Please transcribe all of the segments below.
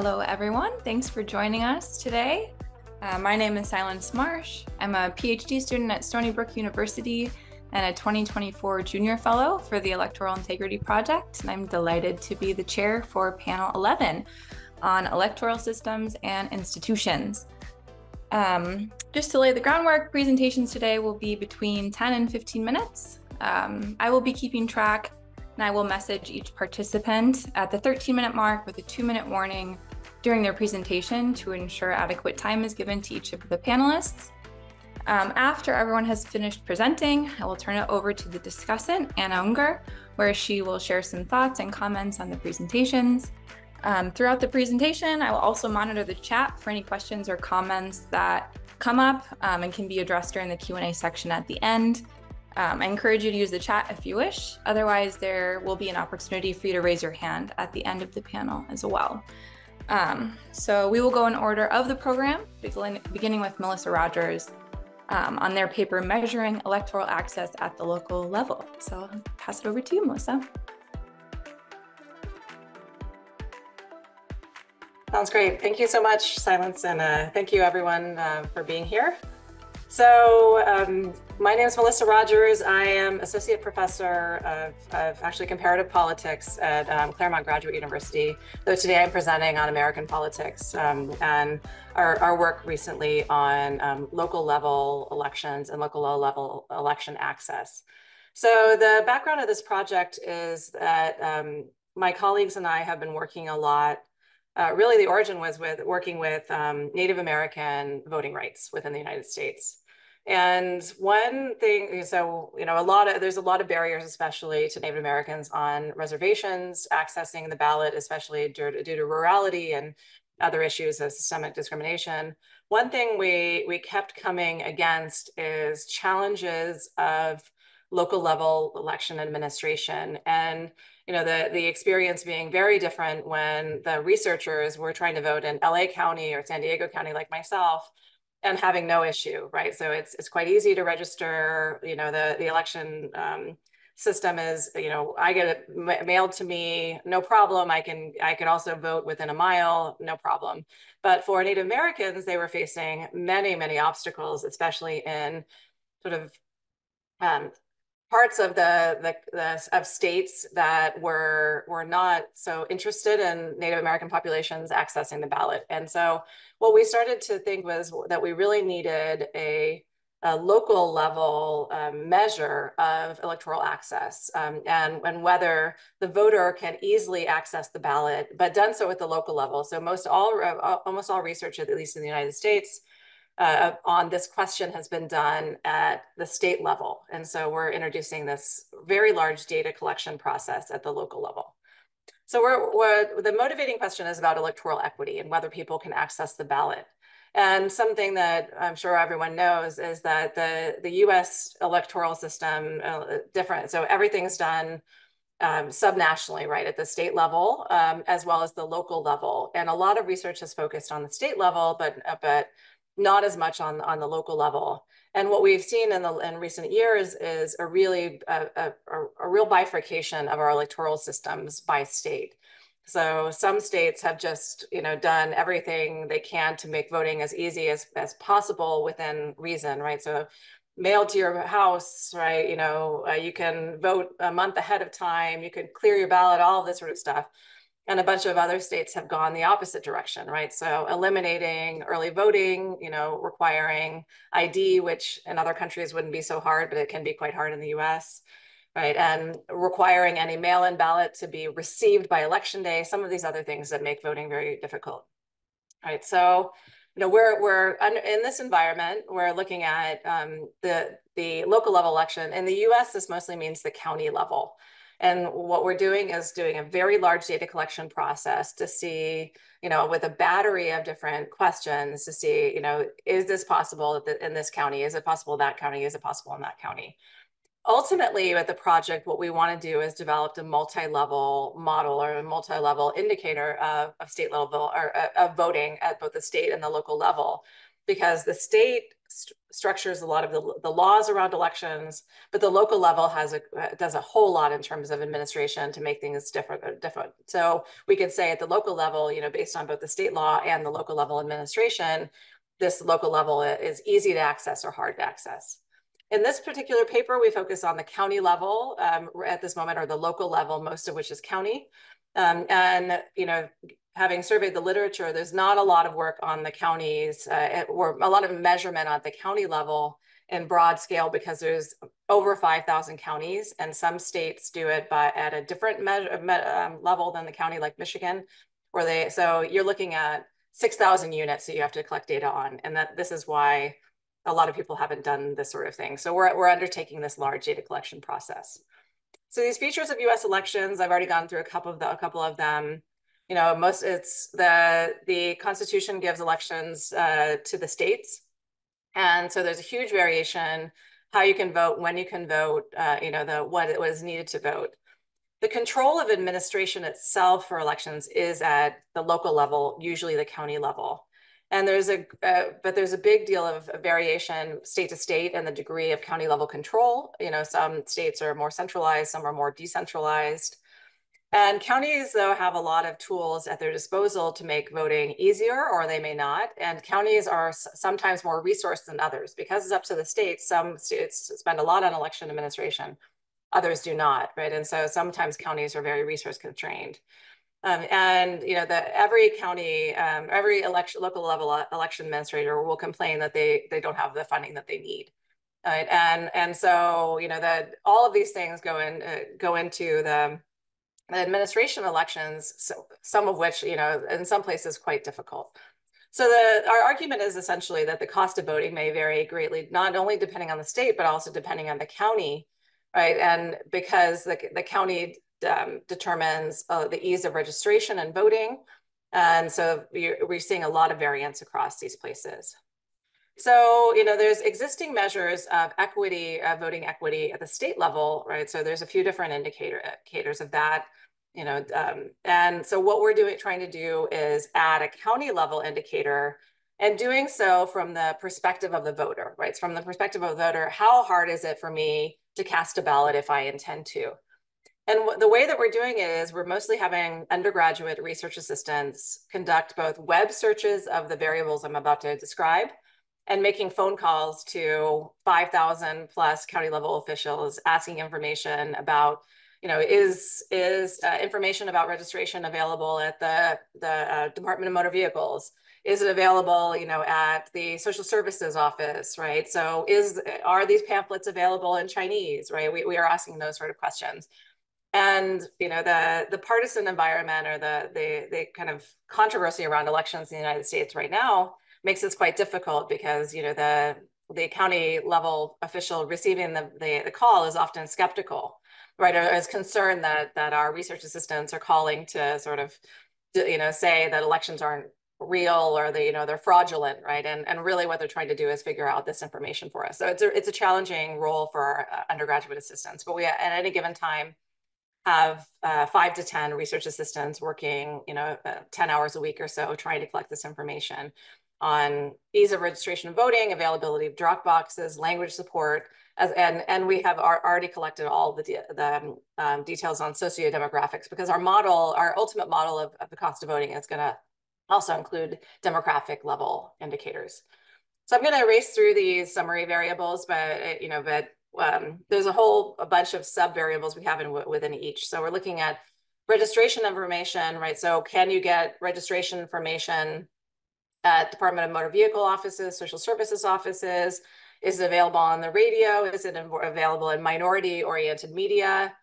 Hello, everyone. Thanks for joining us today. Uh, my name is Silence Marsh. I'm a PhD student at Stony Brook University and a 2024 Junior Fellow for the Electoral Integrity Project. And I'm delighted to be the chair for Panel 11 on electoral systems and institutions. Um, just to lay the groundwork, presentations today will be between 10 and 15 minutes. Um, I will be keeping track and I will message each participant at the 13 minute mark with a two minute warning during their presentation to ensure adequate time is given to each of the panelists. Um, after everyone has finished presenting, I will turn it over to the discussant, Anna Unger, where she will share some thoughts and comments on the presentations. Um, throughout the presentation, I will also monitor the chat for any questions or comments that come up um, and can be addressed during the Q&A section at the end. Um, I encourage you to use the chat if you wish. Otherwise, there will be an opportunity for you to raise your hand at the end of the panel as well. Um, so we will go in order of the program, beginning with Melissa Rogers um, on their paper, Measuring Electoral Access at the Local Level. So I'll pass it over to you, Melissa. Sounds great. Thank you so much, Silence, and uh, thank you everyone uh, for being here. So um, my name is Melissa Rogers. I am Associate Professor of, of actually Comparative Politics at um, Claremont Graduate University, though today I'm presenting on American politics um, and our, our, work recently on um, local level elections and local level election access. So the background of this project is that um, my colleagues and I have been working a lot uh, really the origin was with working with um, Native American voting rights within the United States. And one thing, so, you know, a lot of, there's a lot of barriers, especially to Native Americans on reservations, accessing the ballot, especially due to, due to rurality and other issues of systemic discrimination. One thing we, we kept coming against is challenges of local level election administration. And you know, the, the experience being very different when the researchers were trying to vote in LA County or San Diego County like myself and having no issue, right? So it's, it's quite easy to register, you know, the, the election um, system is, you know, I get it mailed to me, no problem. I can, I can also vote within a mile, no problem. But for Native Americans, they were facing many, many obstacles, especially in sort of um, parts of the, the, the, of states that were were not so interested in Native American populations accessing the ballot. And so what we started to think was that we really needed a, a local level um, measure of electoral access um, and, and whether the voter can easily access the ballot, but done so at the local level. So most all, uh, almost all research, at least in the United States, uh, on this question has been done at the state level. And so we're introducing this very large data collection process at the local level. So we're, we're, the motivating question is about electoral equity and whether people can access the ballot. And something that I'm sure everyone knows is that the, the US electoral system uh, different. So everything's done um, subnationally, right, at the state level, um, as well as the local level. And a lot of research has focused on the state level, but, uh, but not as much on, on the local level. And what we've seen in the in recent years is a really a, a, a real bifurcation of our electoral systems by state. So some states have just, you know, done everything they can to make voting as easy as, as possible within reason, right? So mail to your house, right? You know, uh, you can vote a month ahead of time, you can clear your ballot, all this sort of stuff and a bunch of other states have gone the opposite direction, right? So eliminating early voting, you know, requiring ID, which in other countries wouldn't be so hard, but it can be quite hard in the US, right? And requiring any mail-in ballot to be received by election day, some of these other things that make voting very difficult, right? So, you know, we're, we're in this environment, we're looking at um, the, the local level election. In the US, this mostly means the county level. And what we're doing is doing a very large data collection process to see, you know, with a battery of different questions to see, you know, is this possible in this county? Is it possible in that county? Is it possible in that county? Ultimately, with the project, what we want to do is develop a multi-level model or a multi-level indicator of, of state level or uh, of voting at both the state and the local level because the state st structures a lot of the, the laws around elections, but the local level has a does a whole lot in terms of administration to make things different. Uh, different. So we could say at the local level, you know, based on both the state law and the local level administration, this local level is easy to access or hard to access. In this particular paper, we focus on the county level um, at this moment, or the local level, most of which is county. Um, and, you know, having surveyed the literature, there's not a lot of work on the counties uh, or a lot of measurement at the county level in broad scale because there's over 5,000 counties and some states do it by at a different um, level than the county like Michigan, where they, so you're looking at 6,000 units that you have to collect data on. And that this is why a lot of people haven't done this sort of thing. So we're, we're undertaking this large data collection process. So these features of U.S. elections, I've already gone through a couple of the, a couple of them. You know, most it's the the Constitution gives elections uh, to the states, and so there's a huge variation how you can vote, when you can vote. Uh, you know, the what it was needed to vote. The control of administration itself for elections is at the local level, usually the county level. And there's a, uh, but there's a big deal of variation state to state and the degree of county level control. You know, some states are more centralized, some are more decentralized. And counties, though, have a lot of tools at their disposal to make voting easier, or they may not. And counties are sometimes more resourced than others because it's up to the states. Some states spend a lot on election administration, others do not, right? And so sometimes counties are very resource constrained. Um, and you know that every county, um, every election, local level uh, election administrator will complain that they they don't have the funding that they need, right? And and so you know that all of these things go in uh, go into the administration elections, so some of which you know in some places quite difficult. So the our argument is essentially that the cost of voting may vary greatly, not only depending on the state but also depending on the county, right? And because the the county um, determines uh, the ease of registration and voting. And so we're seeing a lot of variance across these places. So, you know, there's existing measures of equity, uh, voting equity at the state level, right? So there's a few different indicator, indicators of that, you know, um, and so what we're doing, trying to do is add a county level indicator and doing so from the perspective of the voter, right? From the perspective of the voter, how hard is it for me to cast a ballot if I intend to? And the way that we're doing it is we're mostly having undergraduate research assistants conduct both web searches of the variables I'm about to describe and making phone calls to 5,000 plus county level officials asking information about, you know, is, is uh, information about registration available at the, the uh, Department of Motor Vehicles? Is it available, you know, at the social services office, right? So is, are these pamphlets available in Chinese, right? We, we are asking those sort of questions and you know the the partisan environment or the the the kind of controversy around elections in the United States right now makes this quite difficult because you know the the county level official receiving the, the, the call is often skeptical, right, or is concerned that that our research assistants are calling to sort of you know say that elections aren't real or they you know they're fraudulent right? And and really what they're trying to do is figure out this information for us. So it's a it's a challenging role for our uh, undergraduate assistants but we at any given time have uh, five to 10 research assistants working, you know, uh, 10 hours a week or so trying to collect this information on ease of registration and voting, availability of drop boxes, language support, as, and, and we have already collected all the, de the um, details on socio-demographics because our model, our ultimate model of, of the cost of voting is gonna also include demographic level indicators. So I'm gonna race through these summary variables, but, you know, but um, there's a whole a bunch of sub variables we have in, within each. So we're looking at registration information, right? So can you get registration information at Department of Motor Vehicle offices, social services offices? Is it available on the radio? Is it available in minority oriented media?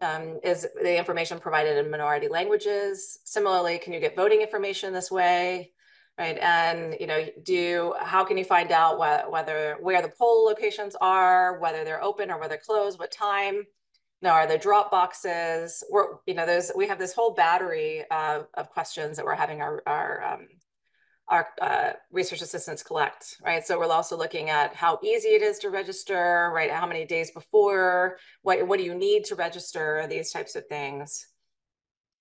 Um, is the information provided in minority languages? Similarly, can you get voting information this way? right? And you know, do how can you find out wh whether where the poll locations are, whether they're open or whether closed, what time? Now, are there drop boxes? We're you know, there's we have this whole battery of, of questions that we're having our our um, our uh, research assistants collect, right? So we're also looking at how easy it is to register, right? How many days before? What what do you need to register? These types of things,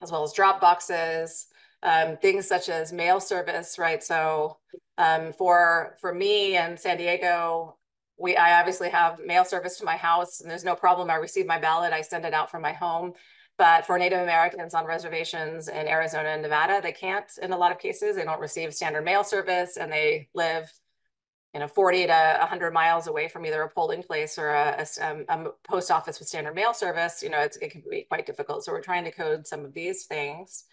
as well as drop boxes Um, things such as mail service, right? So um, for for me and San Diego, we I obviously have mail service to my house, and there's no problem. I receive my ballot, I send it out from my home. But for Native Americans on reservations in Arizona and Nevada, they can't in a lot of cases. They don't receive standard mail service, and they live you know, 40 to 100 miles away from either a polling place or a, a, um, a post office with standard mail service, you know, it can be quite difficult. So we're trying to code some of these things.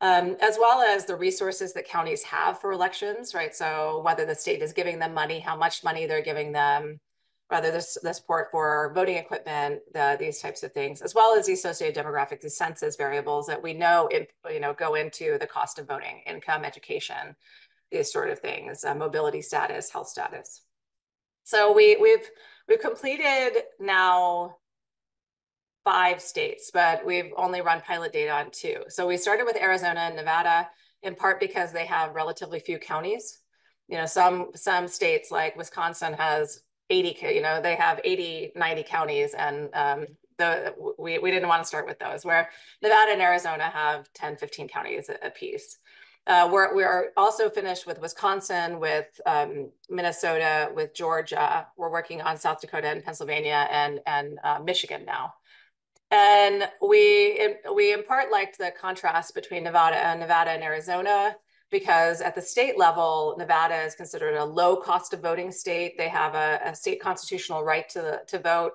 Um, as well as the resources that counties have for elections, right? So whether the state is giving them money, how much money they're giving them, whether there's the support for voting equipment, the, these types of things, as well as the associated demographic, these census variables that we know, in, you know, go into the cost of voting, income, education, these sort of things, uh, mobility status, health status. So we, we've, we've completed now five states, but we've only run pilot data on two. So we started with Arizona and Nevada, in part because they have relatively few counties. You know, some, some states like Wisconsin has 80, you know, they have 80, 90 counties and um, the, we, we didn't want to start with those where Nevada and Arizona have 10, 15 counties a, a piece. Uh, we're, we're also finished with Wisconsin, with um, Minnesota, with Georgia. We're working on South Dakota and Pennsylvania and, and uh, Michigan now. And we, in, we in part liked the contrast between Nevada and Nevada and Arizona because at the state level, Nevada is considered a low cost of voting state. They have a, a state constitutional right to, to vote.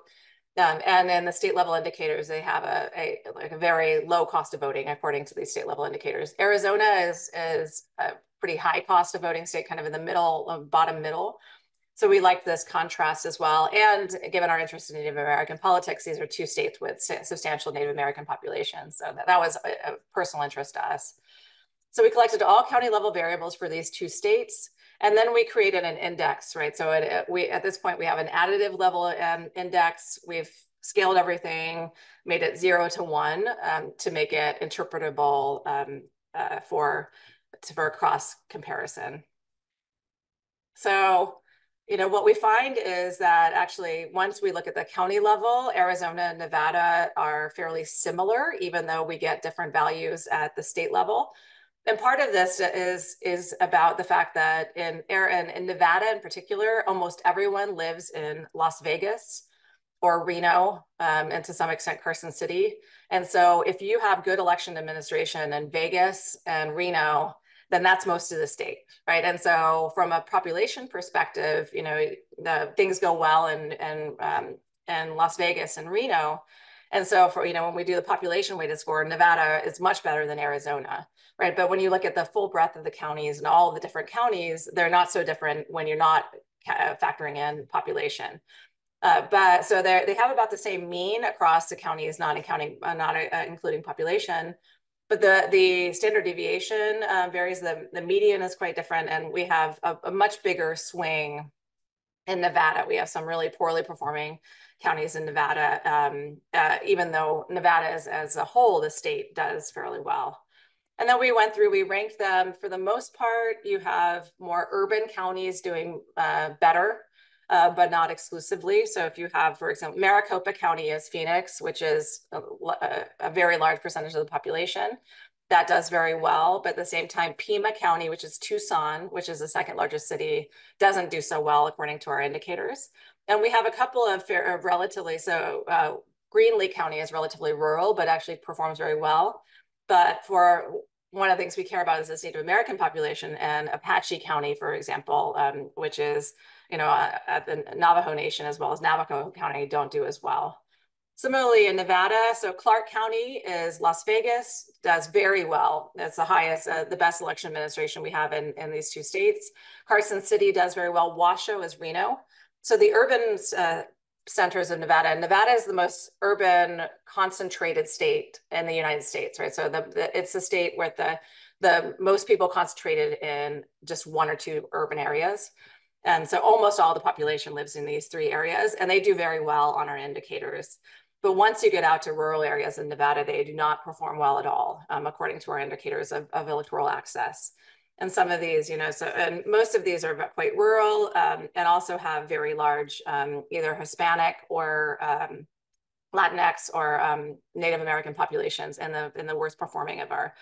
Um, and then the state level indicators, they have a, a, like a very low cost of voting according to these state level indicators. Arizona is, is a pretty high cost of voting state, kind of in the middle, uh, bottom middle. So we like this contrast as well. And given our interest in Native American politics, these are two states with substantial Native American populations. So that, that was a, a personal interest to us. So we collected all county level variables for these two states. And then we created an index, right? So it, we at this point, we have an additive level um, index. We've scaled everything, made it zero to one um, to make it interpretable um, uh, for, for cross comparison. So, you know, what we find is that actually once we look at the county level, Arizona and Nevada are fairly similar, even though we get different values at the state level and part of this is is about the fact that in in, in Nevada in particular, almost everyone lives in Las Vegas or Reno, um, and to some extent Carson City. And so if you have good election administration in Vegas and Reno, then that's most of the state, right? And so from a population perspective, you know, the things go well in, in, um, in Las Vegas and Reno. And so for, you know, when we do the population weighted score, Nevada is much better than Arizona right? But when you look at the full breadth of the counties and all the different counties, they're not so different when you're not factoring in population. Uh, but so they have about the same mean across the counties, not accounting, uh, not uh, including population. But the the standard deviation uh, varies. The the median is quite different, and we have a, a much bigger swing in Nevada. We have some really poorly performing counties in Nevada, um, uh, even though Nevada as, as a whole, the state does fairly well. And then we went through, we ranked them for the most part. You have more urban counties doing uh, better, uh, but not exclusively. So if you have, for example, Maricopa County is Phoenix, which is a, a, very large percentage of the population. That does very well. But at the same time, Pima County, which is Tucson, which is the second largest city, doesn't do so well according to our indicators. And we have a couple of, fair, of relatively, so uh, Greenlee County is relatively rural, but actually performs very well. But for one of the things we care about is the Native American population and Apache County, for example, um, which is, you know, uh, at the Navajo Nation as well as Navajo County don't do as well. Similarly in Nevada, so Clark County is Las Vegas, does very well. It's the highest, uh, the best election administration we have in, in these two states. Carson City does very well. Washoe is Reno. So the urban uh, centers of Nevada. Nevada is the most urban concentrated state in the United States, right? So the, the, it's the state where the the most people concentrated in just one or two urban areas. And so almost all the population lives in these three areas and they do very well on our indicators. But once you get out to rural areas in Nevada, they do not perform well at all, um, according to our indicators of, of electoral access and some of these, you know, so and most of these are quite rural um, and also have very large um, either Hispanic or um, Latinx or um, Native American populations in the in the worst performing of our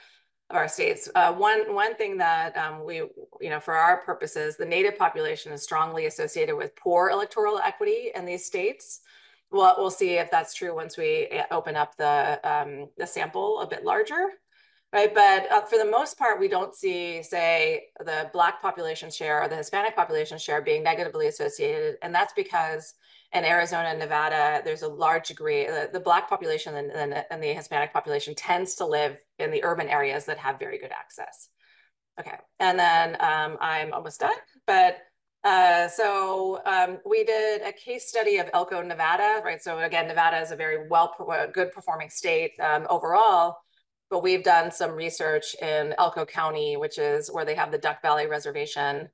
of our states. Uh, one one thing that um, we, you know, for our purposes, the Native population is strongly associated with poor electoral equity in these states. Well, we'll see if that's true once we eh, open up the um, the sample a bit larger, right? But uh, for the most part, we don't see, say, the Black population share or the Hispanic population share being negatively associated, and that's because in Arizona and Nevada, there's a large degree, the, the Black population and, and, and, the Hispanic population tends to live in the urban areas that have very good access. Okay, and then um, I'm almost done, but uh, so um, we did a case study of Elko, Nevada, right? So again, Nevada is a very well, good performing state um, overall, but we've done some research in Elko County, which is where they have the Duck Valley Reservation.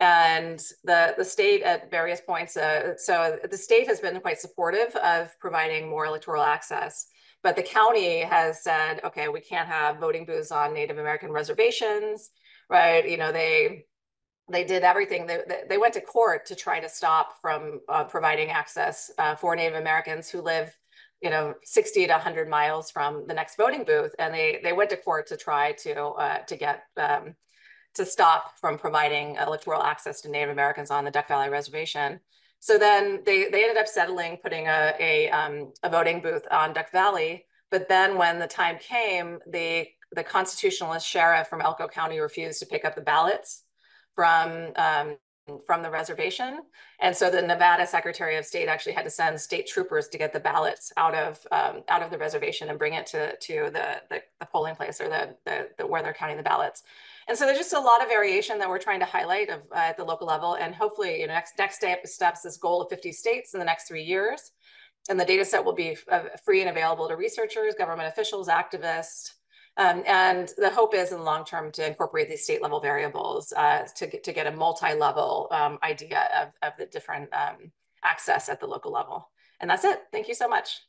And the the state at various points uh, so the state has been quite supportive of providing more electoral access. But the county has said okay we can't have voting booths on native american reservations right? You know they they did everything. They, they went to court to try to stop from uh, providing access uh, for native americans who live you know 60 to 100 miles from the next voting booth and they they went to court to try to uh, to get um, to stop from providing electoral access to Native Americans on the Duck Valley Reservation. So then they, they ended up settling putting a, a, um, a voting booth on Duck Valley. But then when the time came, the, the constitutionalist sheriff from Elko County refused to pick up the ballots from um, from the reservation. And so the Nevada Secretary of State actually had to send state troopers to get the ballots out of um, out of the reservation and bring it to, to the, the, the polling place or the, the, the, where they're counting the ballots. And so there's just a lot of variation that we're trying to highlight of, uh, at the local level. And hopefully, you know, next, next step steps this goal of 50 states in the next three years. And the data set will be uh, free and available to researchers, government officials, activists. Um, and the hope is in the long term to incorporate these state level variables uh, to, get, to get a multi-level um, idea of, of the different um, access at the local level. And that's it. Thank you so much.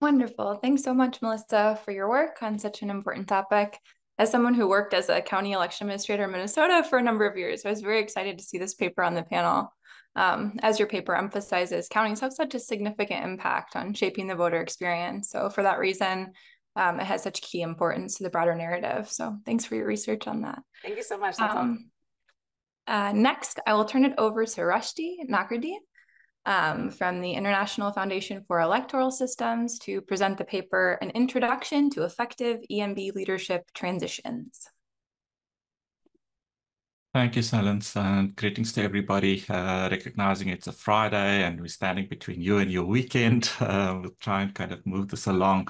Wonderful. Thanks so much, Melissa, for your work on such an important topic as someone who worked as a county election administrator in Minnesota for a number of years, I was very excited to see this paper on the panel. Um, as your paper emphasizes, counties have such a significant impact on shaping the voter experience. So for that reason, um, it has such key importance to the broader narrative. So thanks for your research on that. Thank you so much. Um, uh, next, I will turn it over to Rushdi Nackerdien um, from the International Foundation for Electoral Systems to present the paper, An Introduction to Effective EMB Leadership Transitions. Thank you, Silence, and greetings to everybody. Uh, recognizing it's a Friday and we're standing between you and your weekend, uh, we'll try and kind of move this along.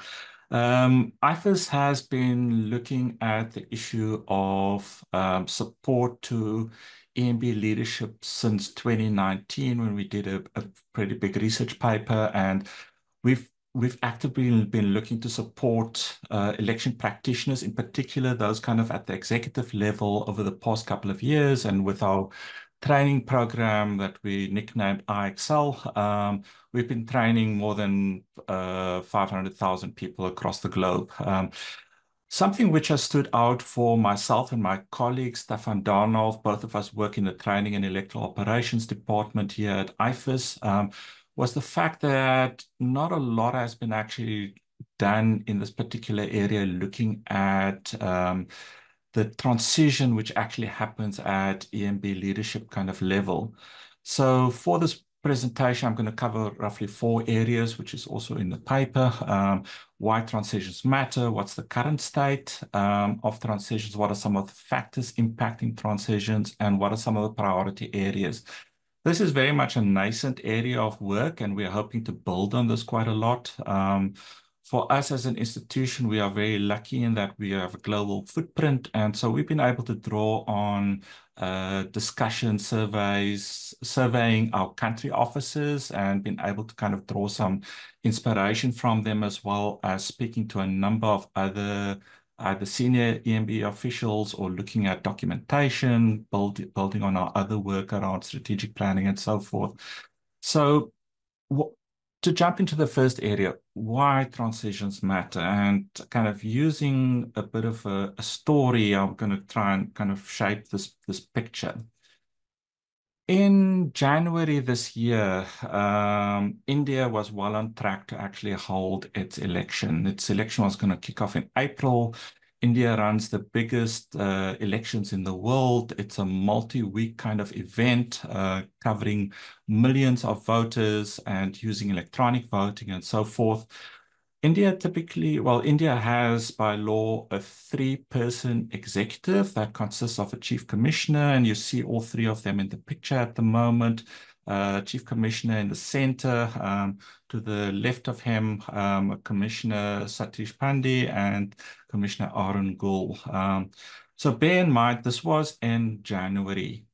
Um, IFES has been looking at the issue of um, support to EMB leadership since 2019 when we did a, a pretty big research paper and we've we've actively been looking to support uh, election practitioners, in particular those kind of at the executive level over the past couple of years. And with our training program that we nicknamed IXL, um, we've been training more than uh, 500,000 people across the globe. Um, Something which has stood out for myself and my colleague, Staffan Darnolf, both of us work in the training and electoral operations department here at IFES, um, was the fact that not a lot has been actually done in this particular area looking at um, the transition which actually happens at EMB leadership kind of level. So for this presentation, I'm going to cover roughly four areas, which is also in the paper. Um, why transitions matter, what's the current state um, of transitions, what are some of the factors impacting transitions, and what are some of the priority areas. This is very much a nascent area of work, and we're hoping to build on this quite a lot. Um, for us as an institution, we are very lucky in that we have a global footprint. And so we've been able to draw on uh, discussion surveys, surveying our country offices and been able to kind of draw some inspiration from them as well as speaking to a number of other either senior EMB officials or looking at documentation, build, building on our other work around strategic planning and so forth. So to jump into the first area, why transitions matter, and kind of using a bit of a, a story, I'm going to try and kind of shape this, this picture. In January this year, um, India was well on track to actually hold its election. Its election was going to kick off in April. India runs the biggest uh, elections in the world. It's a multi-week kind of event uh, covering millions of voters and using electronic voting and so forth. India typically, well, India has by law a three-person executive that consists of a chief commissioner, and you see all three of them in the picture at the moment. Uh, chief commissioner in the center, um, to the left of him, um, Commissioner Satish Pandey and Commissioner Arun Goel. Um, so bear in mind, this was in January.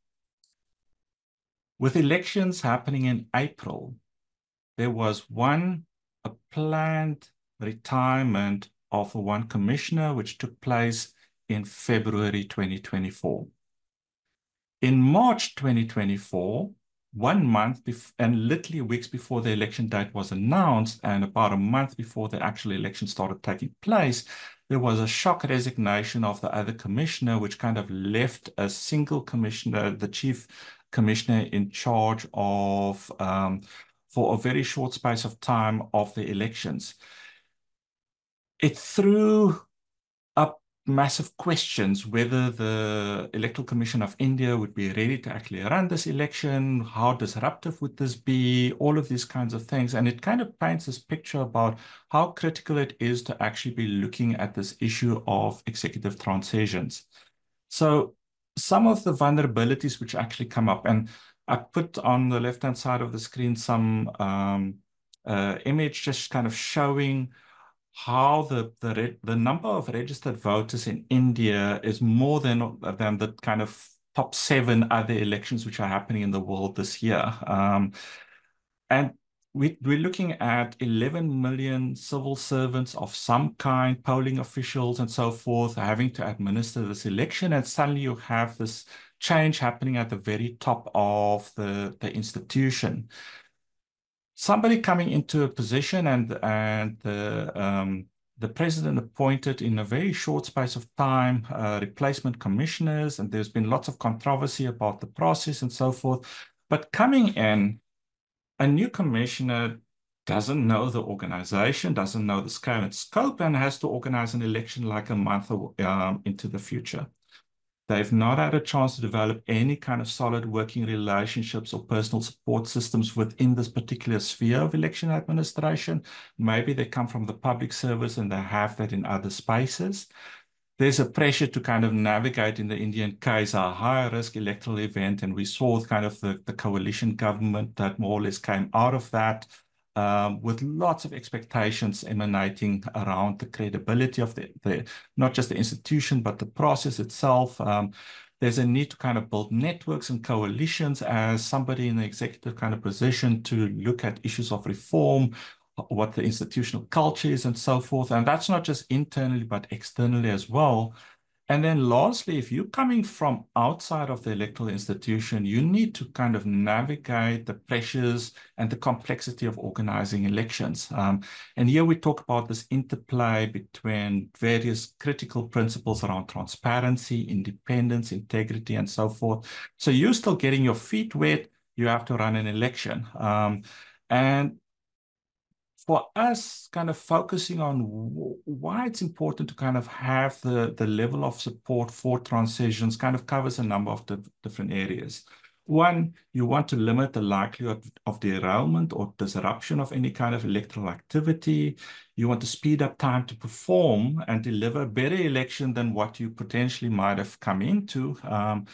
With elections happening in April, there was one, a planned retirement of one commissioner, which took place in February 2024. In March 2024, one month and literally weeks before the election date was announced and about a month before the actual election started taking place, there was a shock resignation of the other commissioner, which kind of left a single commissioner, the chief commissioner in charge of, um, for a very short space of time of the elections. It threw massive questions whether the Electoral Commission of India would be ready to actually run this election, how disruptive would this be, all of these kinds of things. And it kind of paints this picture about how critical it is to actually be looking at this issue of executive transitions. So some of the vulnerabilities which actually come up, and I put on the left-hand side of the screen some um, uh, image just kind of showing how the the the number of registered voters in India is more than than the kind of top seven other elections which are happening in the world this year. Um, and we, we're looking at 11 million civil servants of some kind, polling officials and so forth, having to administer this election. And suddenly you have this change happening at the very top of the, the institution somebody coming into a position and and the um, the president appointed in a very short space of time uh, replacement commissioners, and there's been lots of controversy about the process and so forth. But coming in, a new commissioner doesn't know the organization, doesn't know the scale and scope, and has to organize an election like a month um, into the future. They've not had a chance to develop any kind of solid working relationships or personal support systems within this particular sphere of election administration. Maybe they come from the public service and they have that in other spaces. There's a pressure to kind of navigate in the Indian case a high risk electoral event. And we saw kind of the, the coalition government that more or less came out of that um, with lots of expectations emanating around the credibility of the, the not just the institution, but the process itself. Um, there's a need to kind of build networks and coalitions as somebody in the executive kind of position to look at issues of reform, what the institutional culture is and so forth. And that's not just internally, but externally as well. And then lastly, if you're coming from outside of the electoral institution, you need to kind of navigate the pressures and the complexity of organizing elections. Um, and here we talk about this interplay between various critical principles around transparency, independence, integrity, and so forth. So you're still getting your feet wet. You have to run an election. Um, and for us kind of focusing on why it's important to kind of have the, the level of support for transitions kind of covers a number of the different areas. One, you want to limit the likelihood of derailment or disruption of any kind of electoral activity. You want to speed up time to perform and deliver better election than what you potentially might have come into. Um,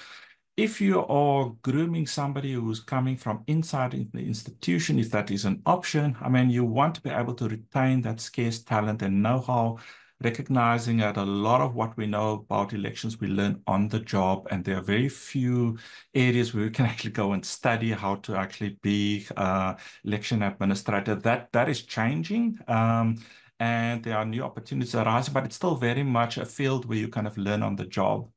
if you are grooming somebody who's coming from inside the institution, if that is an option, I mean, you want to be able to retain that scarce talent and know-how, recognizing that a lot of what we know about elections we learn on the job, and there are very few areas where we can actually go and study how to actually be uh, election administrator. That that is changing. Um, and there are new opportunities arising, but it's still very much a field where you kind of learn on the job.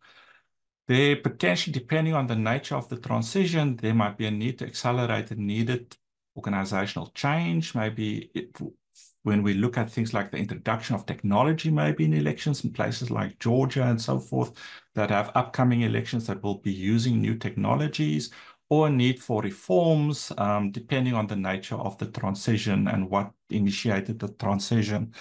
There potentially, depending on the nature of the transition, there might be a need to accelerate the needed organizational change. Maybe it, when we look at things like the introduction of technology, maybe in elections in places like Georgia and so forth, that have upcoming elections that will be using new technologies, or a need for reforms, um, depending on the nature of the transition and what initiated the transition.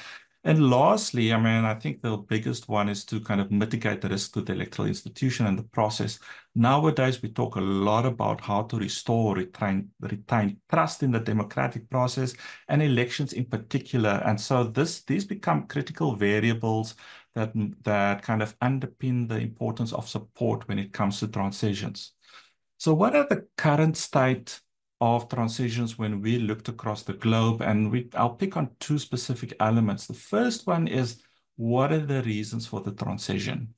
And lastly, I mean, I think the biggest one is to kind of mitigate the risk to the electoral institution and the process. Nowadays, we talk a lot about how to restore, retain, retain trust in the democratic process and elections in particular. And so this these become critical variables that, that kind of underpin the importance of support when it comes to transitions. So what are the current state of transitions when we looked across the globe? And we, I'll pick on two specific elements. The first one is, what are the reasons for the transition?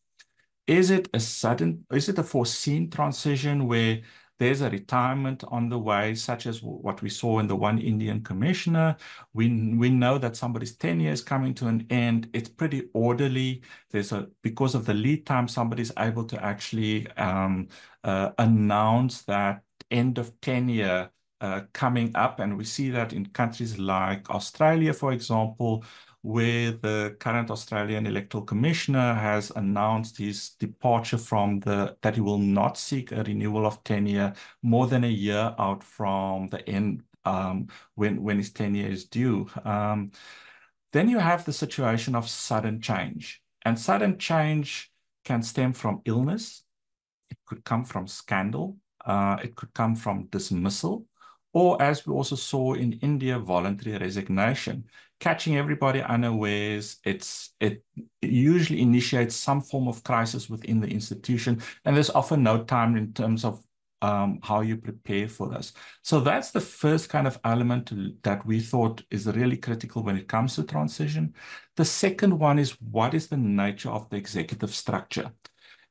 Is it a sudden, is it a foreseen transition where there's a retirement on the way, such as what we saw in the one Indian commissioner. We, we know that somebody's tenure is coming to an end. It's pretty orderly. There's a, because of the lead time, somebody's able to actually um, uh, announce that end of tenure uh, coming up. And we see that in countries like Australia, for example, where the current Australian Electoral Commissioner has announced his departure from the, that he will not seek a renewal of tenure more than a year out from the end um, when, when his tenure is due. Um, then you have the situation of sudden change. And sudden change can stem from illness. It could come from scandal. Uh, it could come from dismissal. Or as we also saw in India, voluntary resignation catching everybody unawares. It's it usually initiates some form of crisis within the institution, and there's often no time in terms of um, how you prepare for this. So that's the first kind of element that we thought is really critical when it comes to transition. The second one is what is the nature of the executive structure?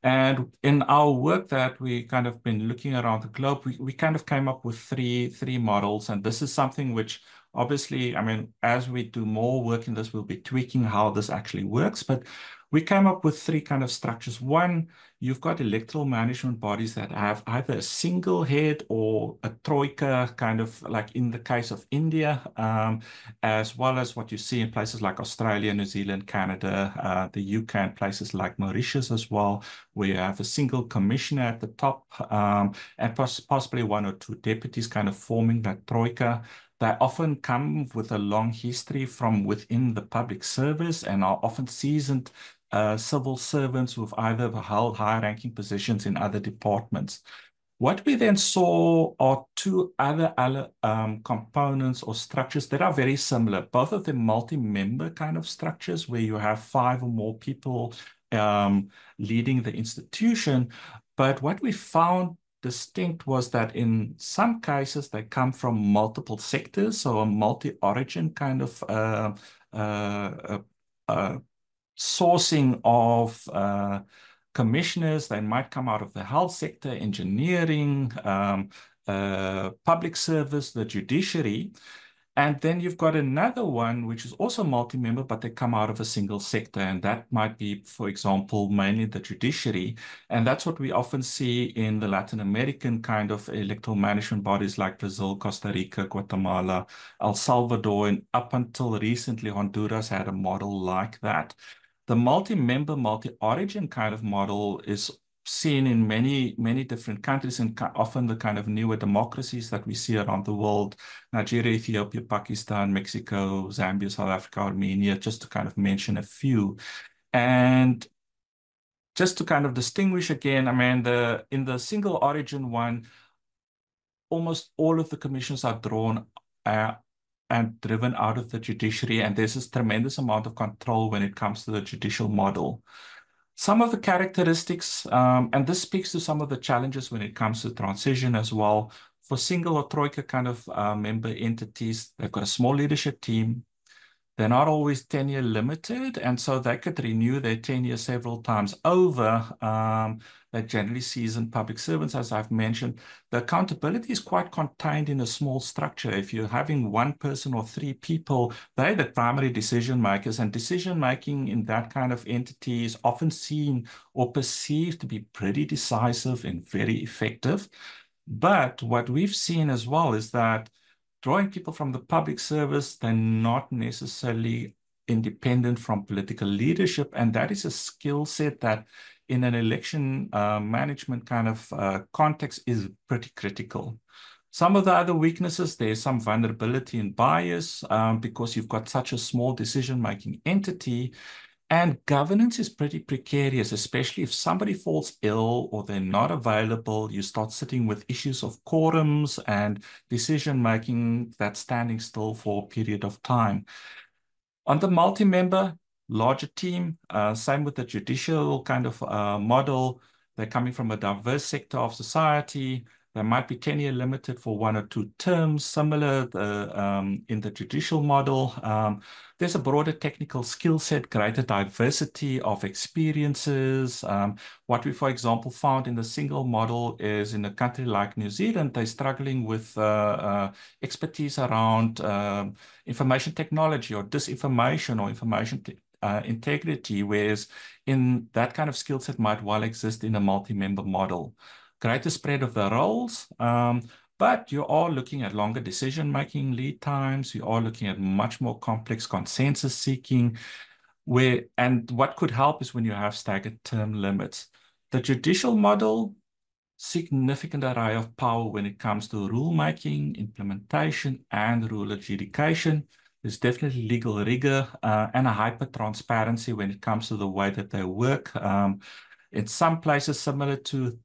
And in our work that we kind of been looking around the globe, we, we kind of came up with three, three models. And this is something which Obviously, I mean, as we do more work in this, we'll be tweaking how this actually works. But we came up with three kind of structures. One, you've got electoral management bodies that have either a single head or a troika, kind of like in the case of India, um, as well as what you see in places like Australia, New Zealand, Canada, uh, the UK, and places like Mauritius as well, where you have a single commissioner at the top um, and poss possibly one or two deputies kind of forming that troika. They often come with a long history from within the public service and are often seasoned uh, civil servants who've either held high-ranking positions in other departments. What we then saw are two other um, components or structures that are very similar. Both of them multi-member kind of structures where you have five or more people um, leading the institution. But what we found distinct was that in some cases they come from multiple sectors, so a multi-origin kind of uh, uh, uh, uh sourcing of uh, commissioners. They might come out of the health sector, engineering, um, uh, public service, the judiciary. And then you've got another one, which is also multi-member, but they come out of a single sector. And that might be, for example, mainly the judiciary. And that's what we often see in the Latin American kind of electoral management bodies like Brazil, Costa Rica, Guatemala, El Salvador, and up until recently, Honduras had a model like that. The multi-member, multi-origin kind of model is seen in many, many different countries and often the kind of newer democracies that we see around the world, Nigeria, Ethiopia, Pakistan, Mexico, Zambia, South Africa, Armenia, just to kind of mention a few. And just to kind of distinguish again, I mean, the in the single origin one, almost all of the commissions are drawn uh, and driven out of the judiciary, and there's this tremendous amount of control when it comes to the judicial model. Some of the characteristics, um, and this speaks to some of the challenges when it comes to transition as well. For single or troika kind of uh, member entities, they've got a small leadership team. They're not always tenure limited, and so they could renew their tenure several times over. Um, they're generally seasoned public servants, as I've mentioned. The accountability is quite contained in a small structure. If you're having one person or three people, they're the primary decision makers, and decision making in that kind of entity is often seen or perceived to be pretty decisive and very effective. But what we've seen as well is that drawing people from the public service, they're not necessarily independent from political leadership. And that is a skill set that in an election uh, management kind of uh, context is pretty critical. Some of the other weaknesses, there's some vulnerability and bias um, because you've got such a small decision-making entity and governance is pretty precarious, especially if somebody falls ill or they're not available. You start sitting with issues of quorums and decision making that's standing still for a period of time. On the multi-member, larger team, uh, same with the judicial kind of uh, model. They're coming from a diverse sector of society. They might be tenure limited for one or two terms, similar uh, um, in the judicial model. Um, there's a broader technical skill set, greater diversity of experiences. Um, what we, for example, found in the single model is in a country like New Zealand, they're struggling with uh, uh, expertise around um, information technology or disinformation or information uh, integrity, whereas in that kind of skill set might well exist in a multi-member model greater spread of the roles, um, but you are looking at longer decision-making lead times. You are looking at much more complex consensus seeking, where and what could help is when you have staggered term limits. The judicial model, significant array of power when it comes to rulemaking, implementation, and rule adjudication. There's definitely legal rigor uh, and a hyper transparency when it comes to the way that they work. Um, in some places, similar to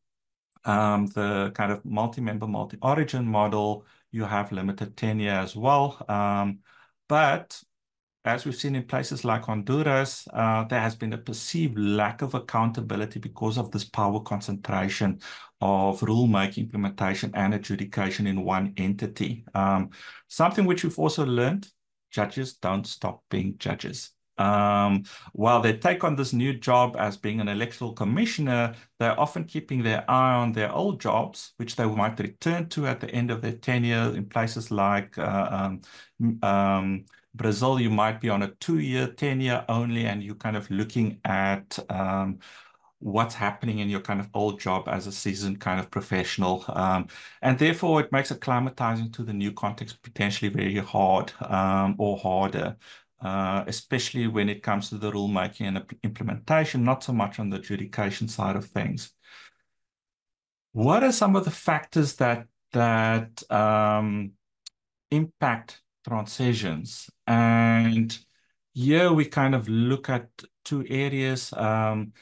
um, the kind of multi-member, multi-origin model, you have limited tenure as well. Um, but as we've seen in places like Honduras, uh, there has been a perceived lack of accountability because of this power concentration of rulemaking, implementation, and adjudication in one entity. Um, something which we've also learned, judges don't stop being judges. Um, while they take on this new job as being an electoral commissioner, they're often keeping their eye on their old jobs, which they might return to at the end of their tenure in places like uh, um, um, Brazil. You might be on a two-year tenure only, and you're kind of looking at um, what's happening in your kind of old job as a seasoned kind of professional. Um, and therefore, it makes acclimatizing to the new context potentially very hard um, or harder. Uh, especially when it comes to the rulemaking and implementation, not so much on the adjudication side of things. What are some of the factors that that um, impact transitions? And here we kind of look at two areas. Um,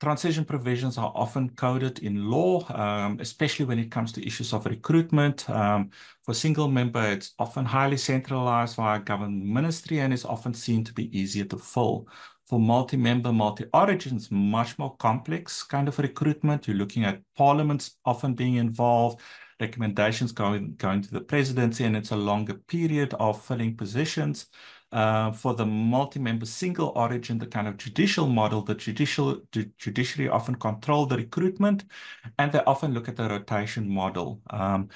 transition provisions are often coded in law, um, especially when it comes to issues of recruitment. Um, for single member, it's often highly centralized via government ministry and is often seen to be easier to fill. For multi-member, multi-origins, much more complex kind of recruitment. You're looking at parliaments often being involved, recommendations going, going to the presidency, and it's a longer period of filling positions. Uh, for the multi-member single origin, the kind of judicial model, the judicial the judiciary often control the recruitment, and they often look at the rotation model. Um,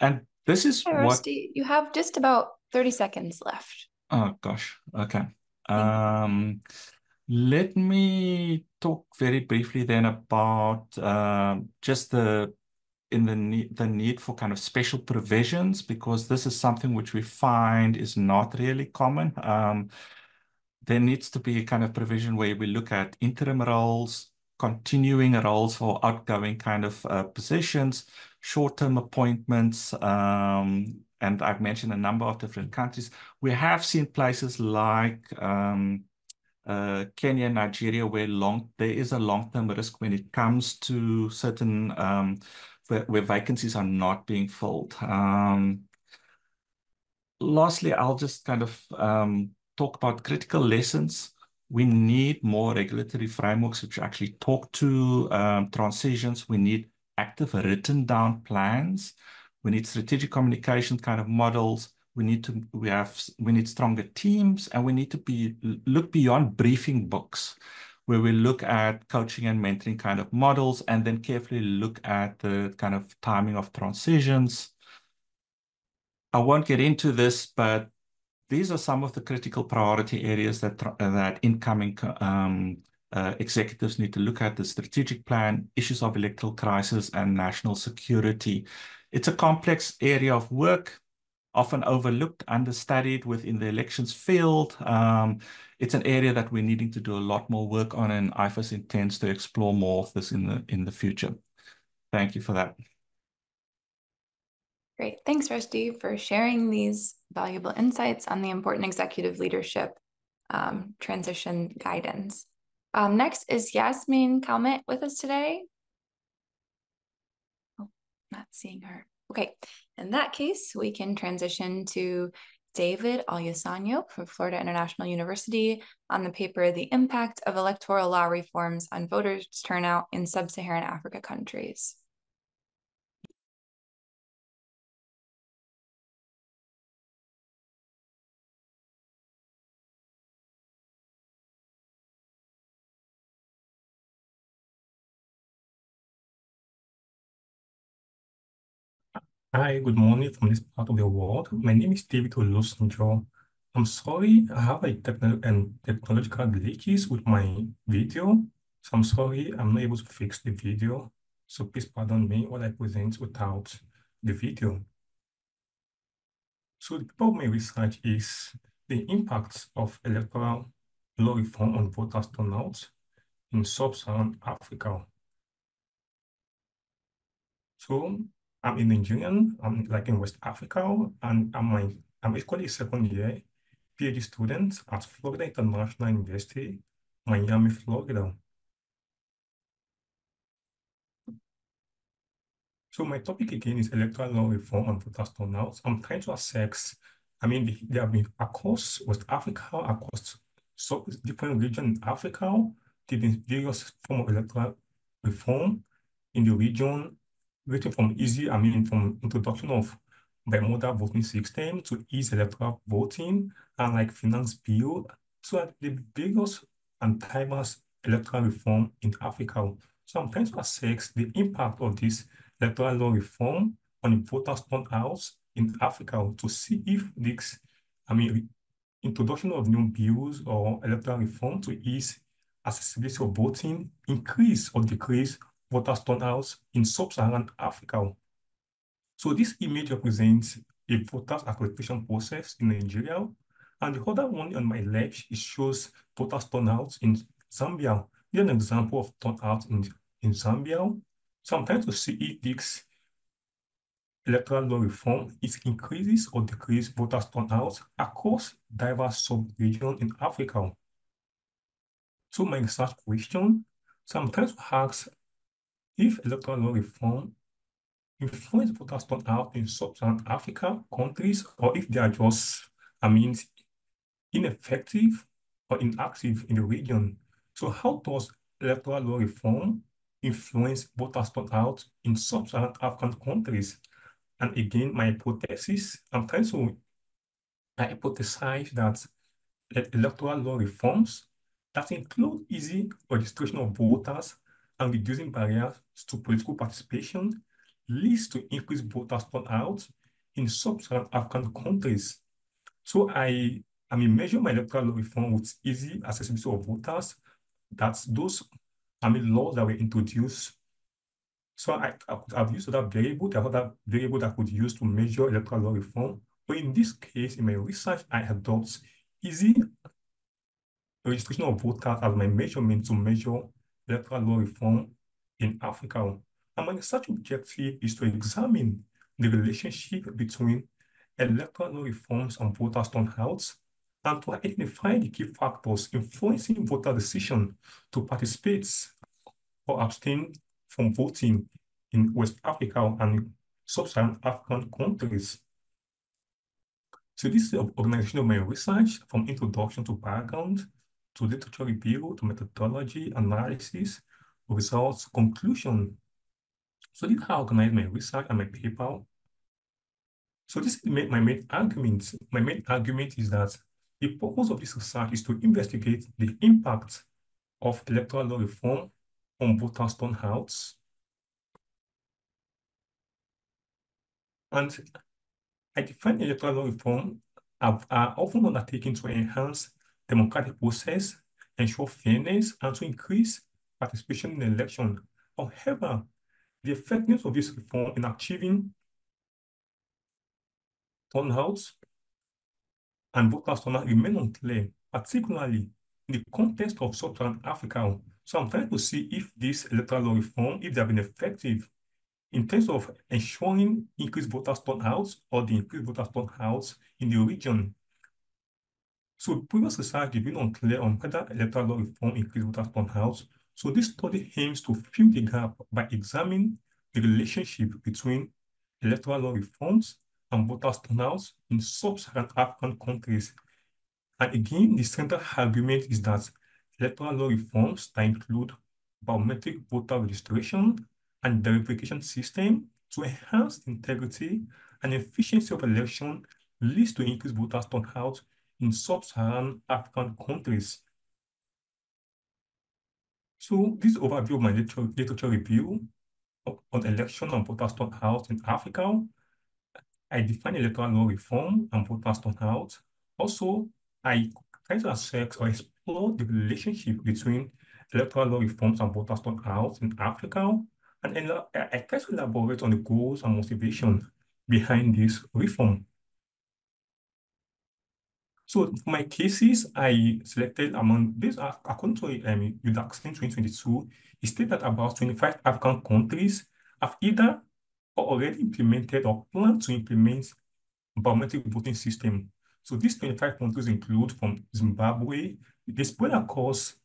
and this is hey, what you have just about 30 seconds left. Oh gosh, okay. Um, let me talk very briefly then about uh, just the in the need, the need for kind of special provisions because this is something which we find is not really common. Um, there needs to be a kind of provision where we look at interim roles, continuing roles for outgoing kind of uh, positions, short-term appointments, um, and I've mentioned a number of different countries. We have seen places like um, uh, Kenya, Nigeria, where long there is a long-term risk when it comes to certain um, where, where vacancies are not being filled. Um, lastly, I'll just kind of um, talk about critical lessons. We need more regulatory frameworks which actually talk to um, transitions. We need active written down plans. We need strategic communication kind of models. We need to we have we need stronger teams and we need to be look beyond briefing books where we look at coaching and mentoring kind of models and then carefully look at the kind of timing of transitions. I won't get into this, but these are some of the critical priority areas that, that incoming um, uh, executives need to look at the strategic plan, issues of electoral crisis, and national security. It's a complex area of work. often overlooked, understudied within the elections field. Um, it's an area that we're needing to do a lot more work on, and IFES intends to explore more of this in the in the future. Thank you for that. Great. Thanks, Rushdi, for sharing these valuable insights on the important executive leadership um, transition guidance. Um, next is Yasmin Calmet with us today. Oh, not seeing her. Okay, in that case, we can transition to David Olusanjo from Florida International University on the paper, The Impact of Electoral Law Reforms on Voters Turnout in Sub-Saharan Africa Countries. Hi, good morning from this part of the world. My name is David Olusanjo. I'm sorry, I have a technical and technological glitches with my video. So I'm sorry, I'm not able to fix the video. So please pardon me while I present without the video. So the purpose of my research is the impacts of electoral law reform on voters turnout in sub-Saharan Africa. So I'm a Nigerian, I'm like in West Africa, and I'm, my, I'm actually a second year PhD student at Florida International University, Miami, Florida. So my topic again is electoral law reform and voter turnout. I'm trying to assess, I mean, there have been across West Africa, across so different regions in Africa, been various forms of electoral reform in the region waiting from easy, I mean, from introduction of bimodal voting system to ease electoral voting and like finance bill to the biggest and diverse electoral reform in Africa. So I'm trying to assess the impact of this electoral law reform on voters turnout in Africa to see if this, I mean, introduction of new bills or electoral reform to ease accessibility of voting increase or decrease voters turnout in sub-Saharan Africa. So this image represents a voters accreditation process in Nigeria. And the other one on my left, it shows voters turnout in Zambia. Here's an example of turnout in, in Zambia. So I'm trying to see if this electoral law reform is increases or decreases voters turnout across diverse sub-regions in Africa. So my research question, so I'm trying to ask if electoral law reform influence voters turnout in sub-Saharan Africa countries, or if they are just, I mean, ineffective or inactive in the region. So how does electoral law reform influence voters turnout in sub-Saharan African countries? And again, my hypothesis, I'm trying to I hypothesize that electoral law reforms that include easy registration of voters and reducing barriers to political participation leads to increased voter turnout in sub-Saharan African countries. So I, I mean, measure my electoral law reform with easy accessibility of voters. That's those, I mean, laws that were introduced. So I, I have used that variable, the other variable that I could use to measure electoral law reform. But in this case, in my research, I adopt easy registration of voters as my measurement to measure electoral law reform in Africa. And my research objective is to examine the relationship between electoral law reforms and voters' turnouts and to identify the key factors influencing voter decision to participate or abstain from voting in West Africa and sub-Saharan African countries. So this is the organization of my research from introduction to background to literature review, to methodology, analysis, results, conclusion. So this is how I organize my research and my paper. So this is my main argument. My main argument is that the purpose of this research is to investigate the impact of electoral law reform on voters' turnouts. And I define electoral law reform are often undertaken to enhance democratic process, ensure fairness, and to increase participation in the election. However, the effectiveness of this reform in achieving turnouts and voter turnout remain unclear, particularly in the context of Sub-Saharan Africa. So I'm trying to see if this electoral reform, if they have been effective in terms of ensuring increased voters turnouts or the increased voters turnouts in the region. So previous research has been unclear on whether electoral law reform increased voters turnouts. So this study aims to fill the gap by examining the relationship between electoral law reforms and voter turnout in sub-Saharan African countries. And again, the central argument is that electoral law reforms that include biometric voter registration and verification system to enhance integrity and efficiency of election leads to increased voter turnout in sub-Saharan African countries. So this overview of my literature, review on election and voter turnout in Africa. I define electoral law reform and voter turnout. Also, I try to assess or explore the relationship between electoral law reforms and voter turnout in Africa and I try to elaborate on the goals and motivation behind this reform. So my cases, I selected among this, according to um, UDAX in 2022, it stated that about 25 African countries have either already implemented or plan to implement biometric voting system. So these 25 countries include from Zimbabwe, they spread across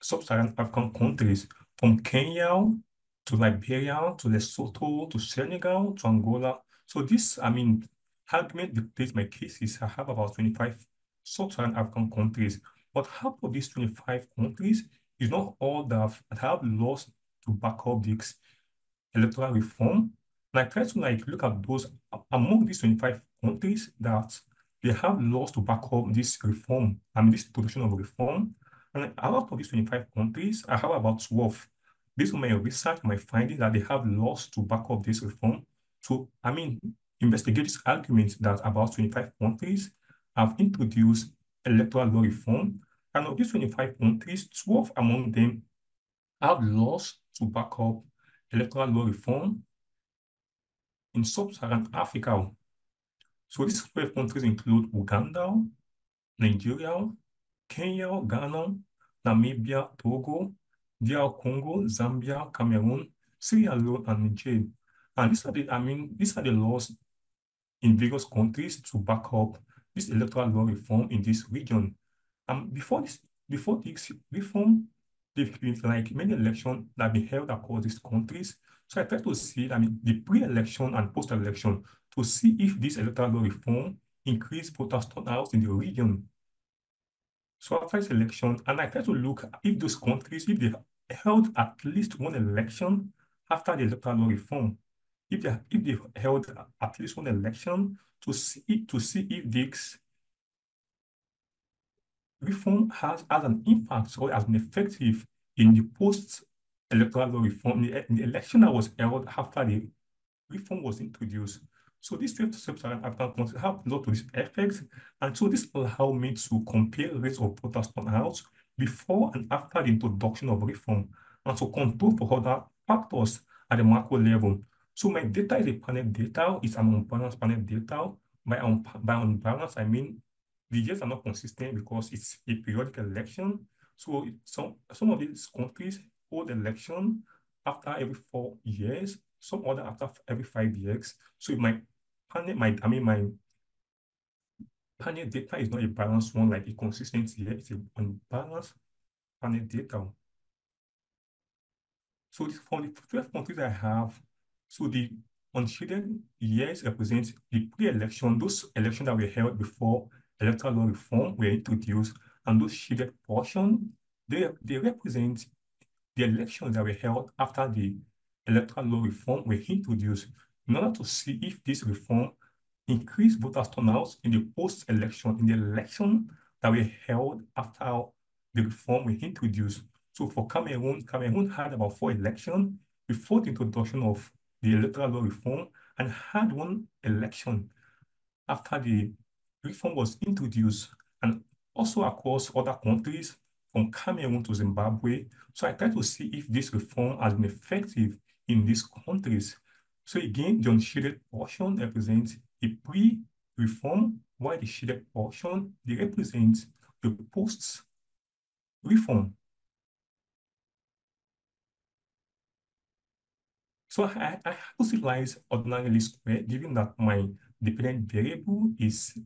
sub-Saharan African countries, from Kenya to Liberia, to Lesotho, to Senegal, to Angola. So this, I mean, argument dictates my cases. I have about 25 sub-Saharan African countries, but half of these 25 countries is not all that have laws to back up this electoral reform. And I try to like look at those among these 25 countries that they have laws to back up this reform, I mean this production of reform. And out of these 25 countries, I have about 12 Based on my research, my finding that they have laws to back up this reform. So, I mean, investigate this argument that about 25 countries have introduced electoral law reform. And of these 25 countries, 12 among them have laws to back up electoral law reform in sub-Saharan Africa. So these 12 countries include Uganda, Nigeria, Kenya, Ghana, Namibia, Togo, DR Congo, Zambia, Cameroon, Sierra Leone, and Niger. And these are the, I mean, these are the laws in various countries to back up this electoral law reform in this region. Um, before this, before this reform, there've been like many elections that have been held across these countries. So I try to see, I mean, the pre-election and post-election to see if this electoral law reform increased voter turnout in the region. So after this election, and I try to look if those countries, if they held at least one election after the electoral law reform, if they if they held at least one election to see to see if this reform has, has an impact or has been effective in the post-electoral reform, the, the election that was held after the reform was introduced. So these 12 sub-Saharan African have a lot of these effects. And so this allow me to compare rates of voters turnout before and after the introduction of reform and to control for other factors at the macro level. So my data is a panel data, it's an unbalanced panel data. By, un by unbalanced, I mean the years are not consistent because it's a periodic election. So some, some of these countries hold election after every four years some other after every five years. So my panel, my I mean my panel data is not a balanced one like a consistent here. It's a unbalanced panel data. So for the 12 countries I have, so the unshaded years represent the pre-election, those elections that were held before electoral law reform were introduced, and those shaded portion, they, they represent the elections that were held after the electoral law reform were introduced in order to see if this reform increased voters turnout in the post-election, in the election that were held after the reform were introduced. So for Cameroon, Cameroon had about four elections before the introduction of the electoral law reform and had one election after the reform was introduced and also across other countries from Cameroon to Zimbabwe. So I try to see if this reform has been effective in these countries. So again, the unshaded portion represents a pre reform, while the shaded portion, they represent the post-reform. So I, I ordinary least square given that my dependent variable is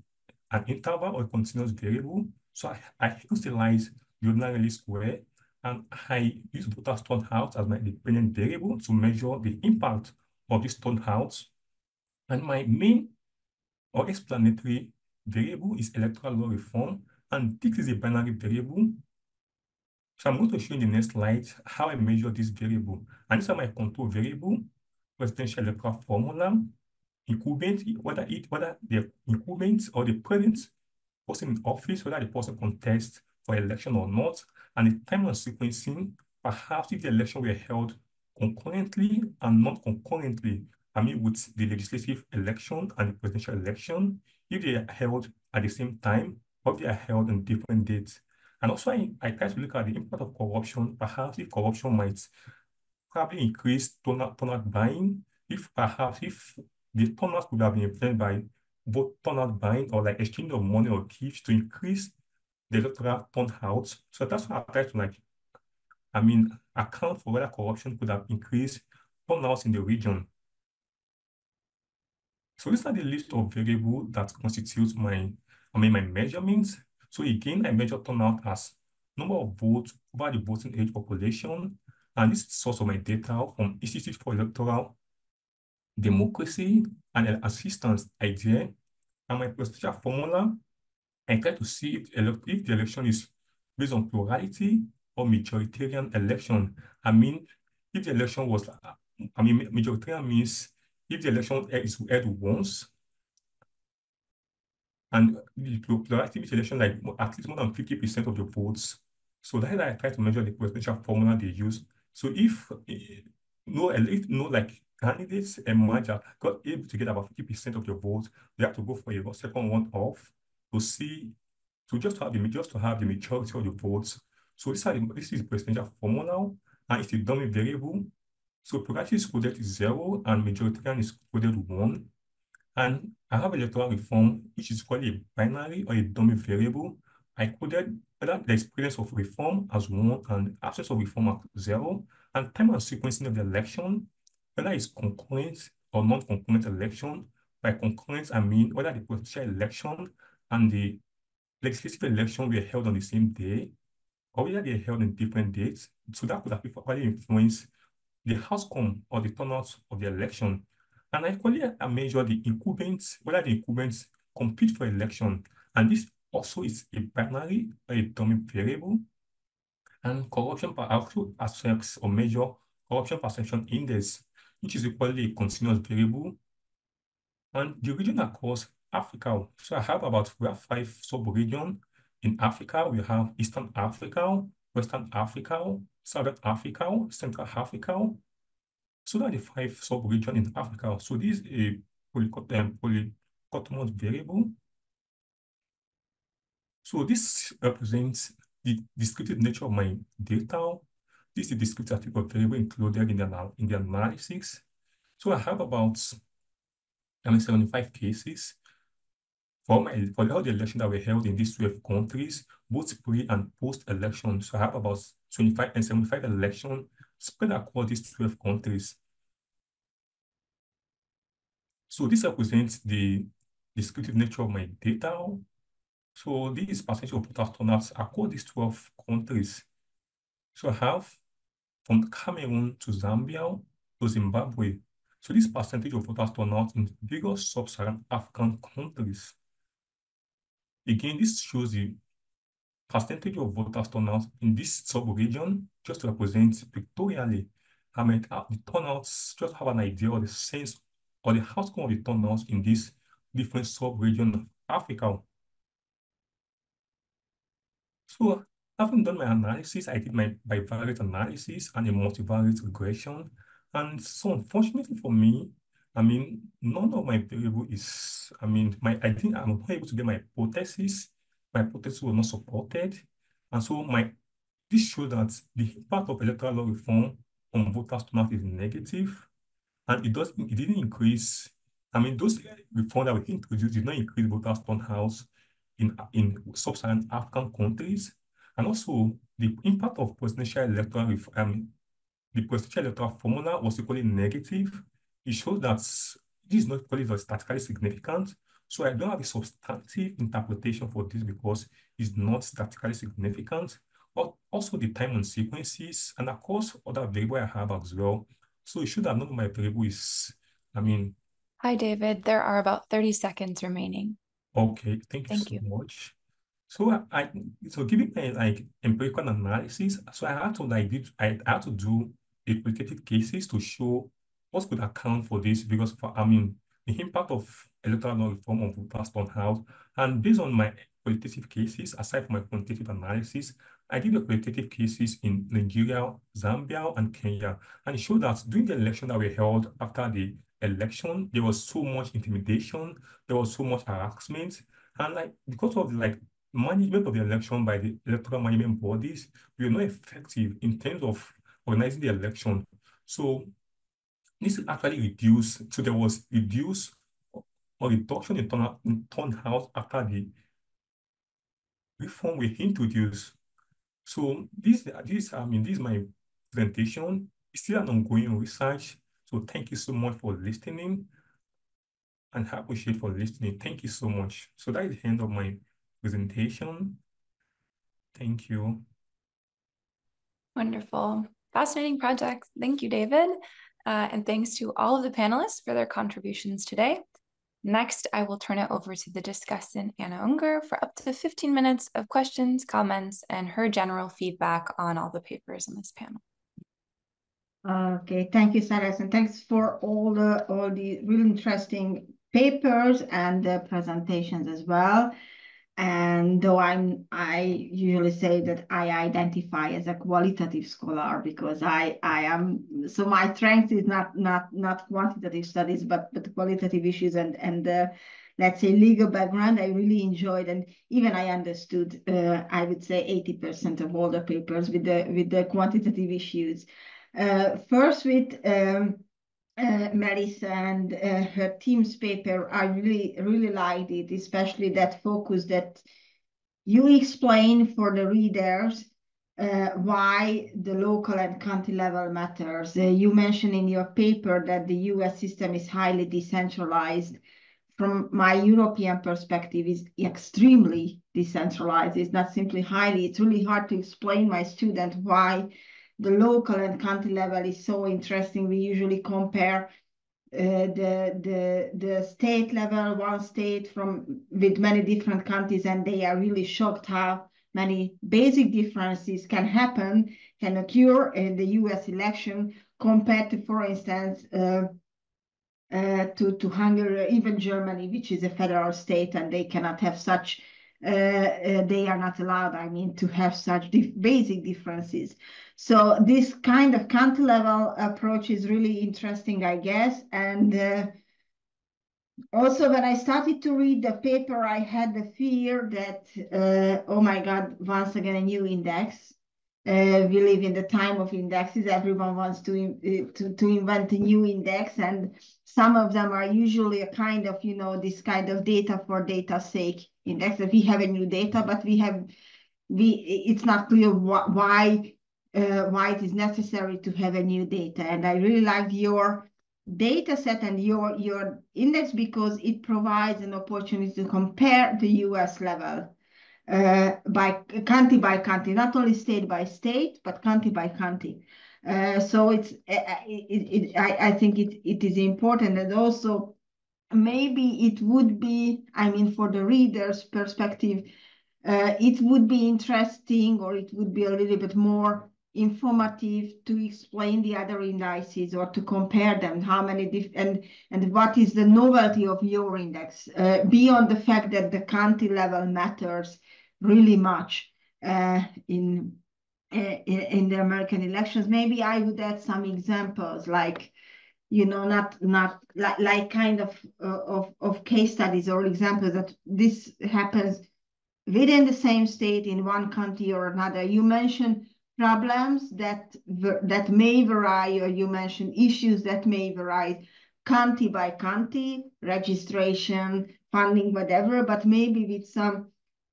an interval or continuous variable. So I, I hypothesize the ordinary least square and I use total Stonehouse as my dependent variable to measure the impact of this stone house. And my main or explanatory variable is electoral law reform, and this is a binary variable. So I'm going to show in the next slide how I measure this variable. And these are my control variable, presidential electoral formula, incumbent, whether it whether the incumbent or the present person in office, whether the person contests for election or not, and the time of sequencing, perhaps if the election were held concurrently and not concurrently, I mean with the legislative election and the presidential election, if they are held at the same time, or they are held on different dates. And also I, I try to look at the impact of corruption, perhaps if corruption might probably increase turnout, turnout buying, if perhaps if the turnout could have been influenced by both turnout buying or like exchange of money or gifts to increase the electoral turnout. So that's why I try to like, I mean, account for whether corruption could have increased turnouts in the region. So these are the list of variables that constitute my, I mean, my measurements. So again, I measure turnout as number of votes over the voting age population. And this is source of my data from Institute for Electoral Democracy and Assistance idea. And my presidential formula and try to see if, if the election is based on plurality or majoritarian election. I mean, if the election was, I mean, majoritarian means if the election is held once, and the plurality election, like at least more than 50% of the votes. So that's I try to measure the presidential formula they use. So if eh, no, if no like candidates emerge got able to get about 50% of the votes, they have to go for a second one off to see, to just have the just to have the majority of the votes. So this, is, this is presidential formula, and it's a dummy variable. So plurality is coded zero, and majoritarian is coded one. And I have a electoral reform, which is called a binary or a dummy variable. I coded whether the experience of reform as one and absence of reform as zero, and time and sequencing of the election, whether it's concurrent or non-concurrent election. By concurrent, I mean whether the presidential election and the legislative election were held on the same day, or whether they are held on different dates. So that could have probably influenced the outcome or the turnout of the election. And I measure the incumbents, whether the incumbents compete for election. And this also is a binary or a dummy variable. And corruption also affects or measure corruption perception index, which is equally a continuous variable. And the region across Africa. So I have about we have five sub-regions in Africa. We have Eastern Africa, Western Africa, Southern Africa, Central Africa. So are the five sub-regions in Africa. So this is a polychotomous um, variable. So this represents the descriptive nature of my data. This is the descriptive type of variable included in the, in the analysis. So I have about mean, 75 cases for, my, for all the elections that were held in these 12 countries, both pre and post-election, so I have about 25 and 75 elections spread across these 12 countries. So this represents the descriptive nature of my data. So this percentage of turnouts across these 12 countries. So I have from Cameroon to Zambia to Zimbabwe. So this percentage of turnout in various sub-Saharan African countries. Again, this shows the percentage of voters turnout in this sub-region just to represent pictorially many uh, the turnouts, just have an idea of the sense or the outcome of the turnouts in this different sub-region of Africa. So having done my analysis, I did my bivariate analysis and a multivariate regression. And so unfortunately for me, I mean, none of my variable is, I mean, my I think I'm not able to get my hypothesis. My hypothesis was not supported. And so my this shows that the impact of electoral law reform on voters turnout is negative, and it does it didn't increase I mean, those reforms that we introduced did not increase voters' turnout in, in sub-Saharan African countries. And also, the impact of presidential electoral, um, the presidential electoral formula was equally negative. It shows that this is not equally statistically significant. So I don't have a substantive interpretation for this because it's not statistically significant. But also the time and sequences, and of course, other variable I have as well. So it should have known my variable is, I mean. Hi, David. There are about 30 seconds remaining. Okay, thank you Thank so you. much. So I so giving a like empirical analysis, so I had to like did I had to do a qualitative cases to show what could account for this because for I mean the impact of electoral reform on voters turnout and based on my qualitative cases aside from my quantitative analysis, I did the qualitative cases in Nigeria, Zambia, and Kenya, and showed that during the election that we held after the election, there was so much intimidation, there was so much harassment, and like because of the like management of the election by the electoral management bodies, we were not effective in terms of organizing the election. So this actually reduced, so there was reduced or reduction in turnout, in turnout after the reform we introduced. So this, this, I mean, this is my presentation. It's still an ongoing research. So thank you so much for listening and I appreciate for listening. Thank you so much. So that is the end of my presentation. Thank you. Wonderful. Fascinating project. Thank you, David. Uh, and thanks to all of the panelists for their contributions today. Next, I will turn it over to the discussant Anna Unger for up to 15 minutes of questions, comments, and her general feedback on all the papers in this panel. Okay, thank you, Sarah, and thanks for all the all the really interesting papers and the presentations as well. And though I'm, I usually say that I identify as a qualitative scholar because I, I am, so my strength is not, not, not quantitative studies, but, but qualitative issues and, and let's say legal background I really enjoyed and even I understood, uh, I would say 80% of all the papers with the, with the quantitative issues. Uh, first with, um, uh, Melissa and uh, her team's paper, I really, really liked it, especially that focus that you explain for the readers uh, why the local and county level matters. Uh, you mentioned in your paper that the US system is highly decentralized. From my European perspective, is extremely decentralized. It's not simply highly, it's really hard to explain my student why the local and county level is so interesting. We usually compare uh, the the the state level, one state from with many different counties, and they are really shocked how many basic differences can happen, can occur in the U.S. election compared to, for instance, uh, uh, to to Hungary, even Germany, which is a federal state, and they cannot have such. Uh, uh, they are not allowed, I mean, to have such dif basic differences. So this kind of county level approach is really interesting, I guess. And uh, also when I started to read the paper, I had the fear that, uh, oh my God, once again, a new index. Uh, we live in the time of indexes. Everyone wants to, uh, to, to invent a new index. And some of them are usually a kind of, you know, this kind of data for data sake index. That we have a new data, but we have, we it's not clear wh why uh, why it is necessary to have a new data. And I really like your data set and your, your index because it provides an opportunity to compare the US level uh, by county by county, not only state by state, but county by county. Uh, so it's, uh, uh, it, it, I, I think it, it is important and also maybe it would be, I mean, for the reader's perspective, uh, it would be interesting or it would be a little bit more informative to explain the other indices or to compare them how many and and what is the novelty of your index uh, beyond the fact that the county level matters really much uh, in, uh, in in the American elections. Maybe I would add some examples like you know not not like, like kind of uh, of of case studies or examples that this happens within the same state in one county or another. You mentioned problems that that may vary, or you mentioned issues that may vary. county by county, registration, funding, whatever, but maybe with some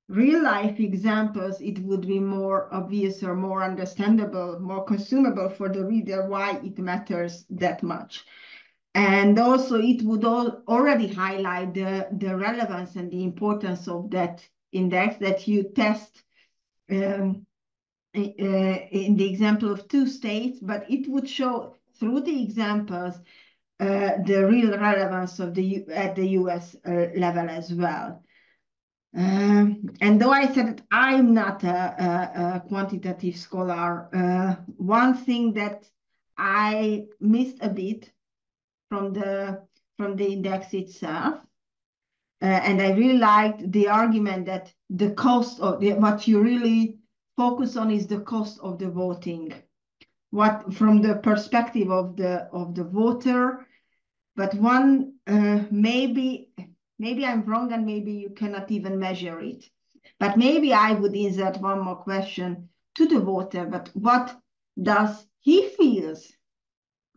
real life examples, it would be more obvious or more understandable, more consumable for the reader why it matters that much. And also it would all already highlight the, the relevance and the importance of that index that you test um, in the example of two states, but it would show through the examples uh, the real relevance of the at the US uh, level as well. Um, and though I said that I'm not a, a, a quantitative scholar, uh, one thing that I missed a bit from the from the index itself, uh, and I really liked the argument that the cost of the, what you really focus on is the cost of the voting. What from the perspective of the of the voter, but one uh, maybe maybe I'm wrong and maybe you cannot even measure it. But maybe I would insert one more question to the voter, but what does he feels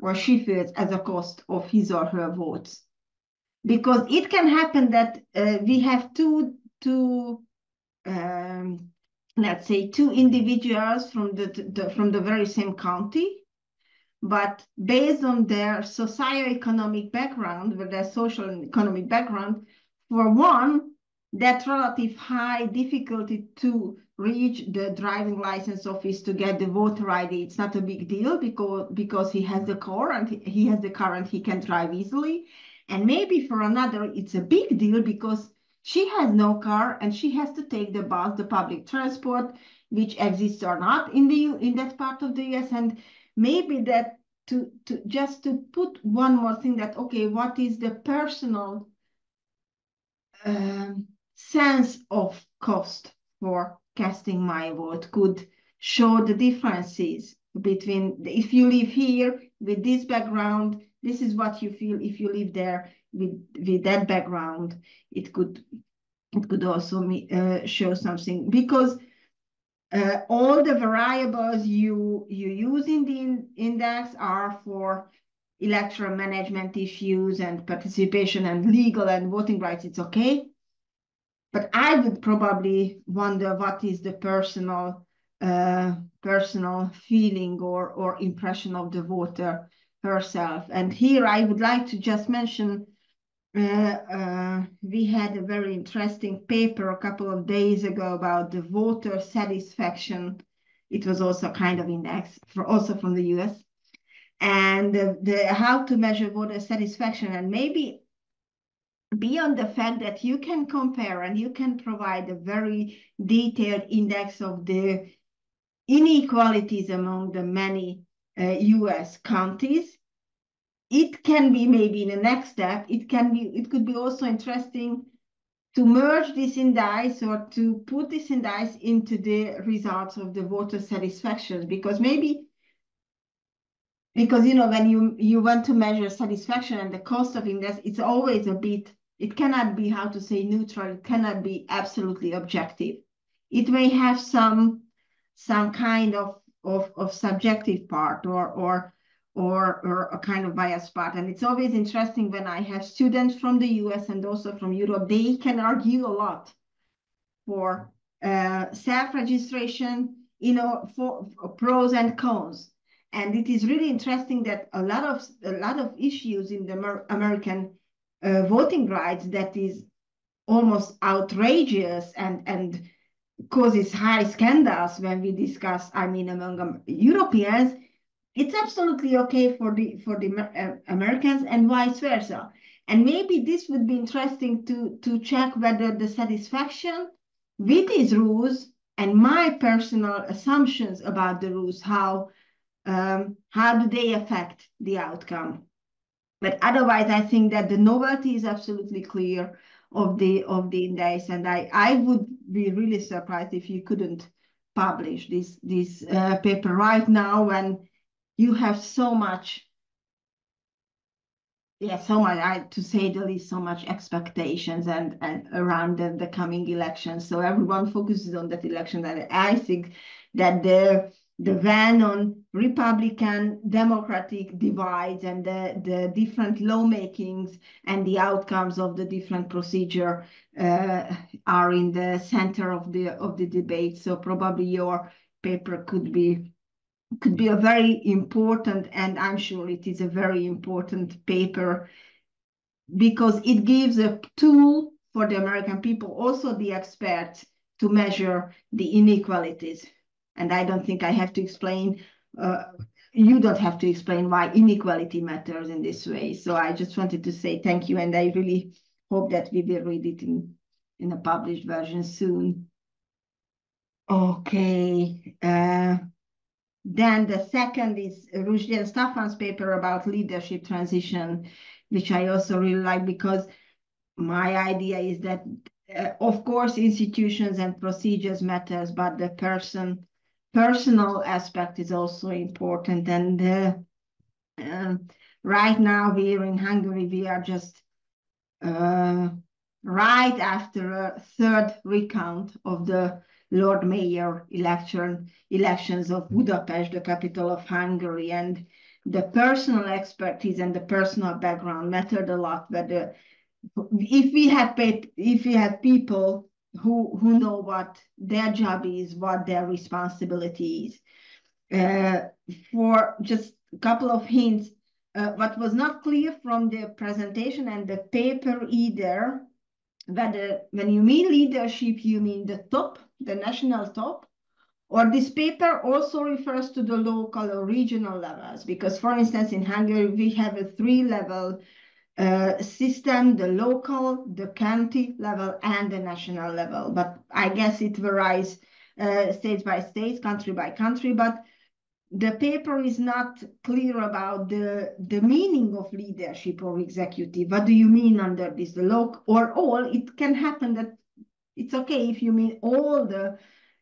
or she feels as a cost of his or her votes? Because it can happen that uh, we have two, two um, let's say two individuals from the, the, from the very same county but based on their socioeconomic background with their social and economic background for one that relative high difficulty to reach the driving license office to get the voter id it's not a big deal because because he has the car and he has the car and he can drive easily. And maybe for another it's a big deal because she has no car and she has to take the bus, the public transport, which exists or not in the in that part of the US. And maybe that to to just to put one more thing that okay, what is the personal um, sense of cost for casting my vote could show the differences between if you live here with this background, this is what you feel if you live there with with that background, it could it could also uh, show something because uh, all the variables you you use in the in index are for electoral management issues and participation and legal and voting rights. It's okay, but I would probably wonder what is the personal uh, personal feeling or or impression of the voter herself. And here I would like to just mention we had a very interesting paper a couple of days ago about the voter satisfaction. It was also kind of index for also from the US and the, the how to measure voter satisfaction and maybe beyond the fact that you can compare and you can provide a very detailed index of the inequalities among the many uh, US counties it can be maybe in the next step, it can be, it could be also interesting to merge this index or to put this index into the results of the voter satisfaction. Because maybe because you know when you you want to measure satisfaction and the cost of index it's always a bit it cannot be how to say neutral. It cannot be absolutely objective. It may have some some kind of of, of subjective part or or or, or a kind of bias part. And it's always interesting when I have students from the US and also from Europe, they can argue a lot for uh, self-registration, you know, for, for, pros and cons. And it is really interesting that a lot of a lot of issues in the Amer American uh, voting rights that is almost outrageous and and causes high scandals when we discuss, I mean, among um, Europeans, it's absolutely okay for the for the uh, Americans and vice versa. And maybe this would be interesting to to check whether the satisfaction with these rules and my personal assumptions about the rules, how um, how do they affect the outcome? But otherwise, I think that the novelty is absolutely clear of the of the index, and I I would be really surprised if you couldn't publish this this uh, paper right now when you have so much yeah so much I, to say the least so much expectations and and around the, the coming election so everyone focuses on that election and i think that the the van on Republican Democratic divides and the, the different lawmakings and the outcomes of the different procedure uh, are in the center of the of the debate. So probably your paper could be could be a very important, and I'm sure it is a very important paper because it gives a tool for the American people, also the experts, to measure the inequalities. And I don't think I have to explain, uh, you don't have to explain why inequality matters in this way. So I just wanted to say thank you. And I really hope that we will read it in, in a published version soon. Okay. Uh, then the second is Rushdi and Staffan's paper about leadership transition, which I also really like because my idea is that, uh, of course, institutions and procedures matters, but the person, personal aspect is also important. And uh, right now, here in Hungary, we are just uh, right after a third recount of the Lord Mayor election elections of Budapest, the capital of Hungary, and the personal expertise and the personal background mattered a lot. Whether if we have if we have people who who know what their job is, what their responsibility is. Uh, for just a couple of hints, uh, what was not clear from the presentation and the paper either, whether when you mean leadership, you mean the top, the national top, or this paper also refers to the local or regional levels, because for instance, in Hungary, we have a three-level uh, system, the local, the county level, and the national level. But I guess it varies uh, state by state, country by country, but the paper is not clear about the, the meaning of leadership or executive. What do you mean under this? The local or all? It can happen that it's okay if you mean all the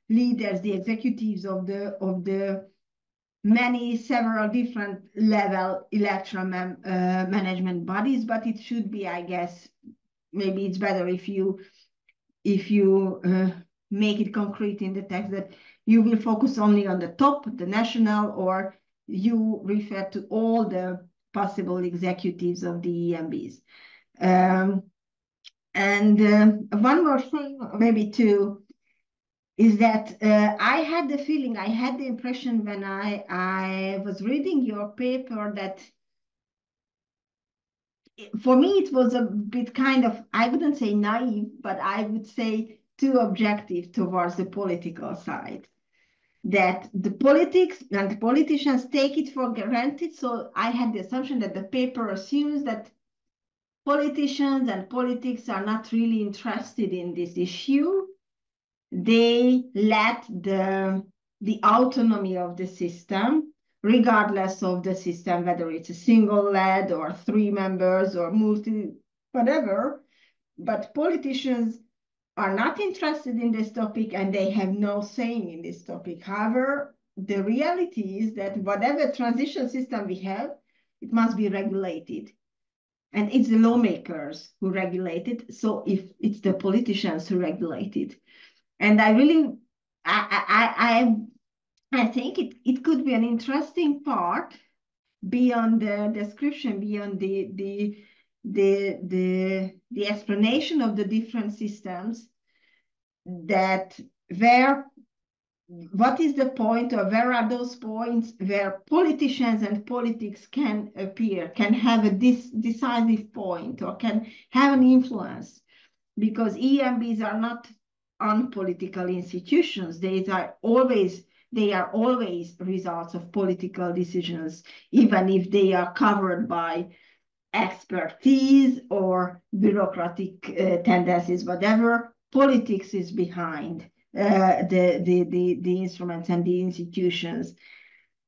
leaders, the executives of the of the many several different level electoral uh, management bodies, but it should be, I guess, maybe it's better if you if you uh, make it concrete in the text that you will focus only on the top, the national, or you refer to all the possible executives of the EMBs. Um, and uh, one more thing, maybe two, is that uh, I had the feeling, I had the impression when I, I was reading your paper that for me it was a bit kind of, I wouldn't say naive, but I would say too objective towards the political side. That the politics and the politicians take it for granted. So I had the assumption that the paper assumes that politicians and politics are not really interested in this issue they let the, the autonomy of the system, regardless of the system, whether it's a single led or three members or multi, whatever. But politicians are not interested in this topic and they have no saying in this topic. However, the reality is that whatever transition system we have, it must be regulated. And it's the lawmakers who regulate it. So if it's the politicians who regulate it. And I really, I, I, I, I think it, it could be an interesting part beyond the description, beyond the, the, the, the, the explanation of the different systems that where what is the point or where are those points where politicians and politics can appear, can have a decisive point or can have an influence because EMBs are not unpolitical institutions. They are always they are always results of political decisions, even if they are covered by expertise or bureaucratic uh, tendencies, whatever. Politics is behind Uh, the, the, the, the instruments and the institutions.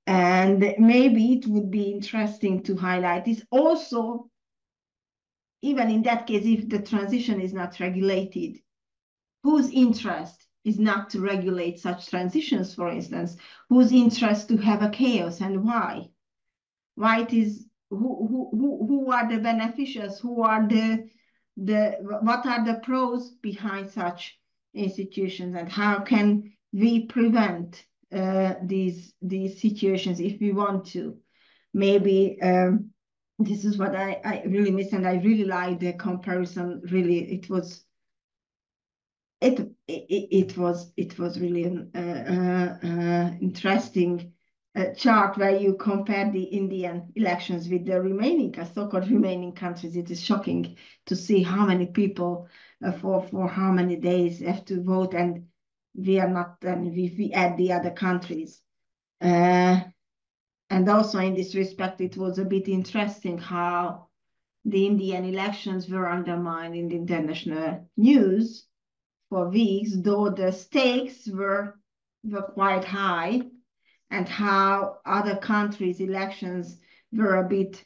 And maybe it would be interesting to highlight this also, even in that case, if the transition is not regulated, whose interest is not to regulate such transitions, for instance, whose interest to have a chaos and why? Why it is who who who are the beneficiaries? Who are the the what are the pros behind such institutions and how can we prevent uh, these these situations if we want to. Maybe um, this is what I, I really miss, and I really like the comparison. Really, it was it it, it was it was really an uh, uh, uh interesting chart where you compare the Indian elections with the remaining so-called remaining countries. It is shocking to see how many people uh, for for how many days have to vote, and we are not. And if we add the other countries. Uh, and also in this respect, it was a bit interesting how the Indian elections were undermined in the international news for weeks, though the stakes were, were quite high, and how other countries' elections were a bit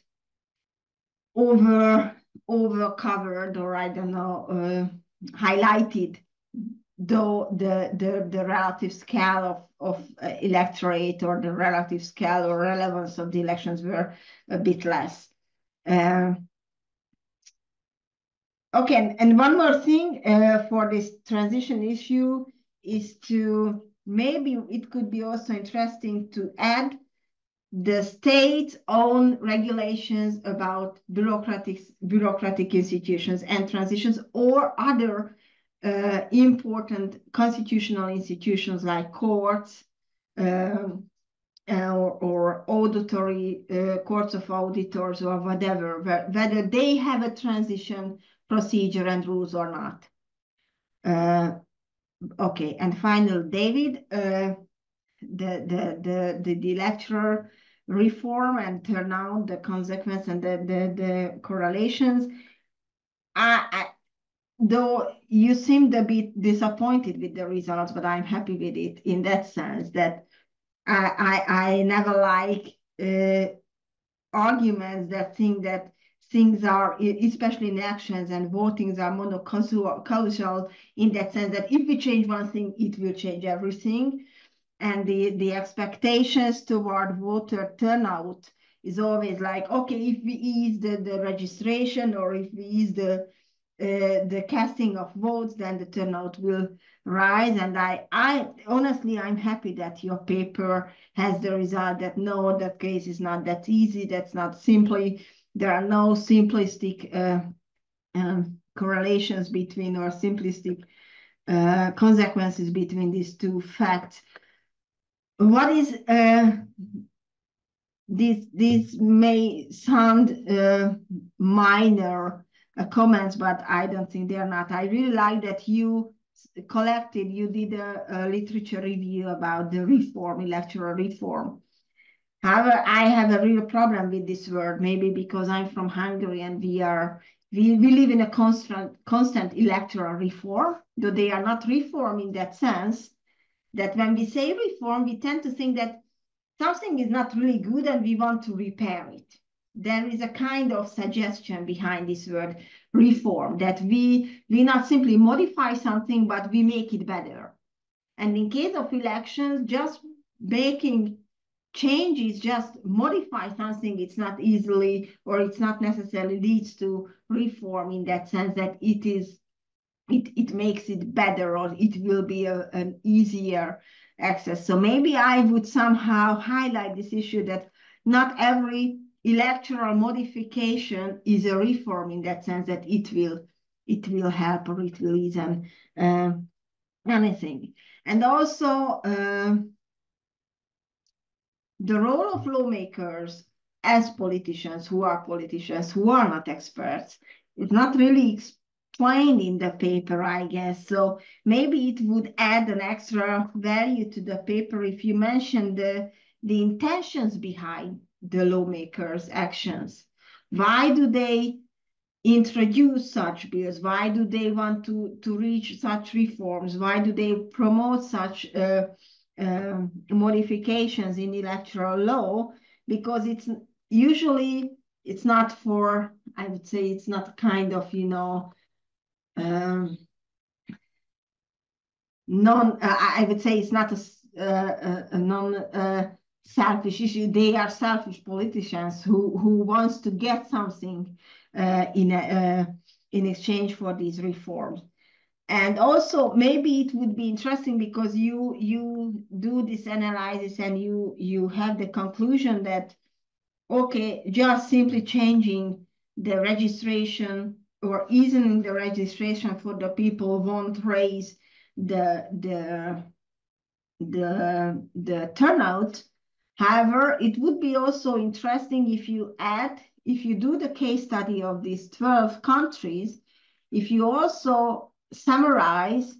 over over covered or I don't know uh, highlighted though the, the, the relative scale of, of uh, electorate or the relative scale or relevance of the elections were a bit less. Uh, okay, and, one more thing uh, for this transition issue is to maybe it could be also interesting to add the state's own regulations about bureaucratic bureaucratic institutions and transitions or other uh, important constitutional institutions like courts um, or, or, auditory uh, courts of auditors or whatever, whether they have a transition procedure and rules or not. Uh, okay, and final, David, uh, the, the, the, the, electoral reform and turnout, the consequence and the, the, the correlations. I, I though you seemed a bit disappointed with the results, but I'm happy with it in that sense that I I, I never like uh, arguments that think that things are, especially in elections and votings, are monocausal in that sense that if we change one thing, it will change everything. And the, the expectations toward voter turnout is always like, okay, if we ease the, the registration or if we ease the uh, the casting of votes, then the turnout will rise. And I, I honestly, I'm happy that your paper has the result that no, that case is not that easy. That's not simply, there are no simplistic uh, um, correlations between or simplistic uh, consequences between these two facts. What is uh, this? This may sound uh, minor uh, comments, but I don't think they're not. I really like that you collected, you did a, a literature review about the reform, electoral reform. However, I have a real problem with this word, maybe because I'm from Hungary and we are we, we live in a constant constant electoral reform, though they are not reform in that sense. That when we say reform, we tend to think that something is not really good and we want to repair it there is a kind of suggestion behind this word reform that we we not simply modify something but we make it better and in case of elections just making changes just modify something it's not easily or it's not necessarily leads to reform in that sense that it is it, it makes it better or it will be a, an easier access so maybe i would somehow highlight this issue that not every electoral modification is a reform in that sense that it will it will help or it will ease uh, anything. And also uh, the role of lawmakers as politicians who are politicians who are not experts is not really explained in the paper, I guess. So maybe it would add an extra value to the paper if you mention the, the intentions behind the lawmakers' actions. Why do they introduce such bills? Why do they want to, to reach such reforms? Why do they promote such uh, uh, modifications in electoral law? Because it's usually it's not for, I would say it's not kind of, you know, um, non, uh, I would say it's not a, uh, a, a non uh, selfish issue. They are selfish politicians who who wants to get something uh, in a, uh, in exchange for these reforms. And also maybe it would be interesting because you you do this analysis and you you have the conclusion that okay just simply changing the registration or easing the registration for the people won't raise the the the the turnout. However it would be also interesting if you add if you do the case study of these 12 countries if you also summarize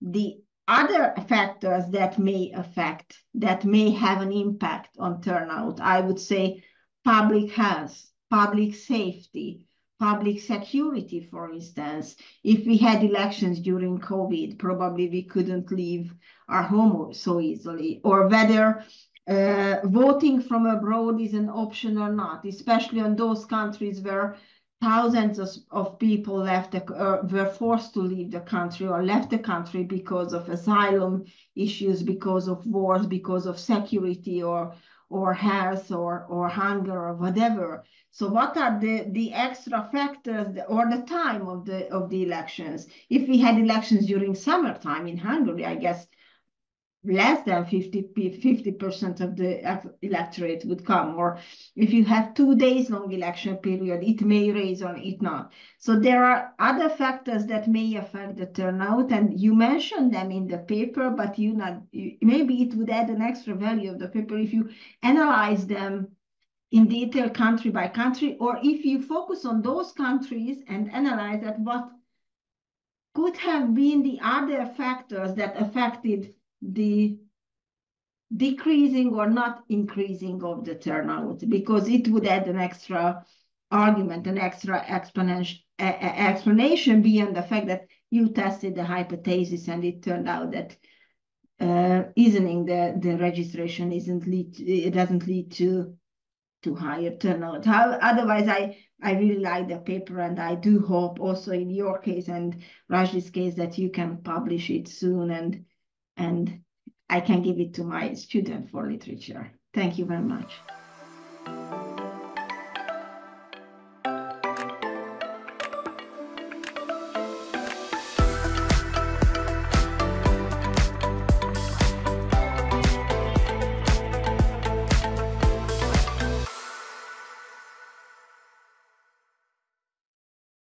the other factors that may affect, that may have an impact on turnout. I would say public health, public safety, public security, for instance. If we had elections during COVID, probably we couldn't leave our home so easily, or whether uh, voting from abroad is an option or not, especially in those countries where thousands of, of people left the, uh, were forced to leave the country or left the country because of asylum issues, because of wars, because of security or or health or or hunger or whatever. So what are the the extra factors or the time of the of the elections? If we had elections during summertime in Hungary, I guess less than 50 50% of the electorate would come or if you have two days long election period it may raise or it not. So there are other factors that may affect the turnout and you mentioned them in the paper but you not maybe it would add an extra value of the paper if you analyze them in detail country by country or if you focus on those countries and analyze that what could have been the other factors that affected the decreasing or not increasing of the turnout because it would add an extra argument, an extra explanation, explanation beyond the fact that you tested the hypothesis and it turned out that uh, easing the, the registration isn't lead, it doesn't lead to to higher turnout. How, otherwise, I I really like the paper and I do hope also in your case and Rushdi's case that you can publish it soon and and I can give it to my student for literature. Thank you very much.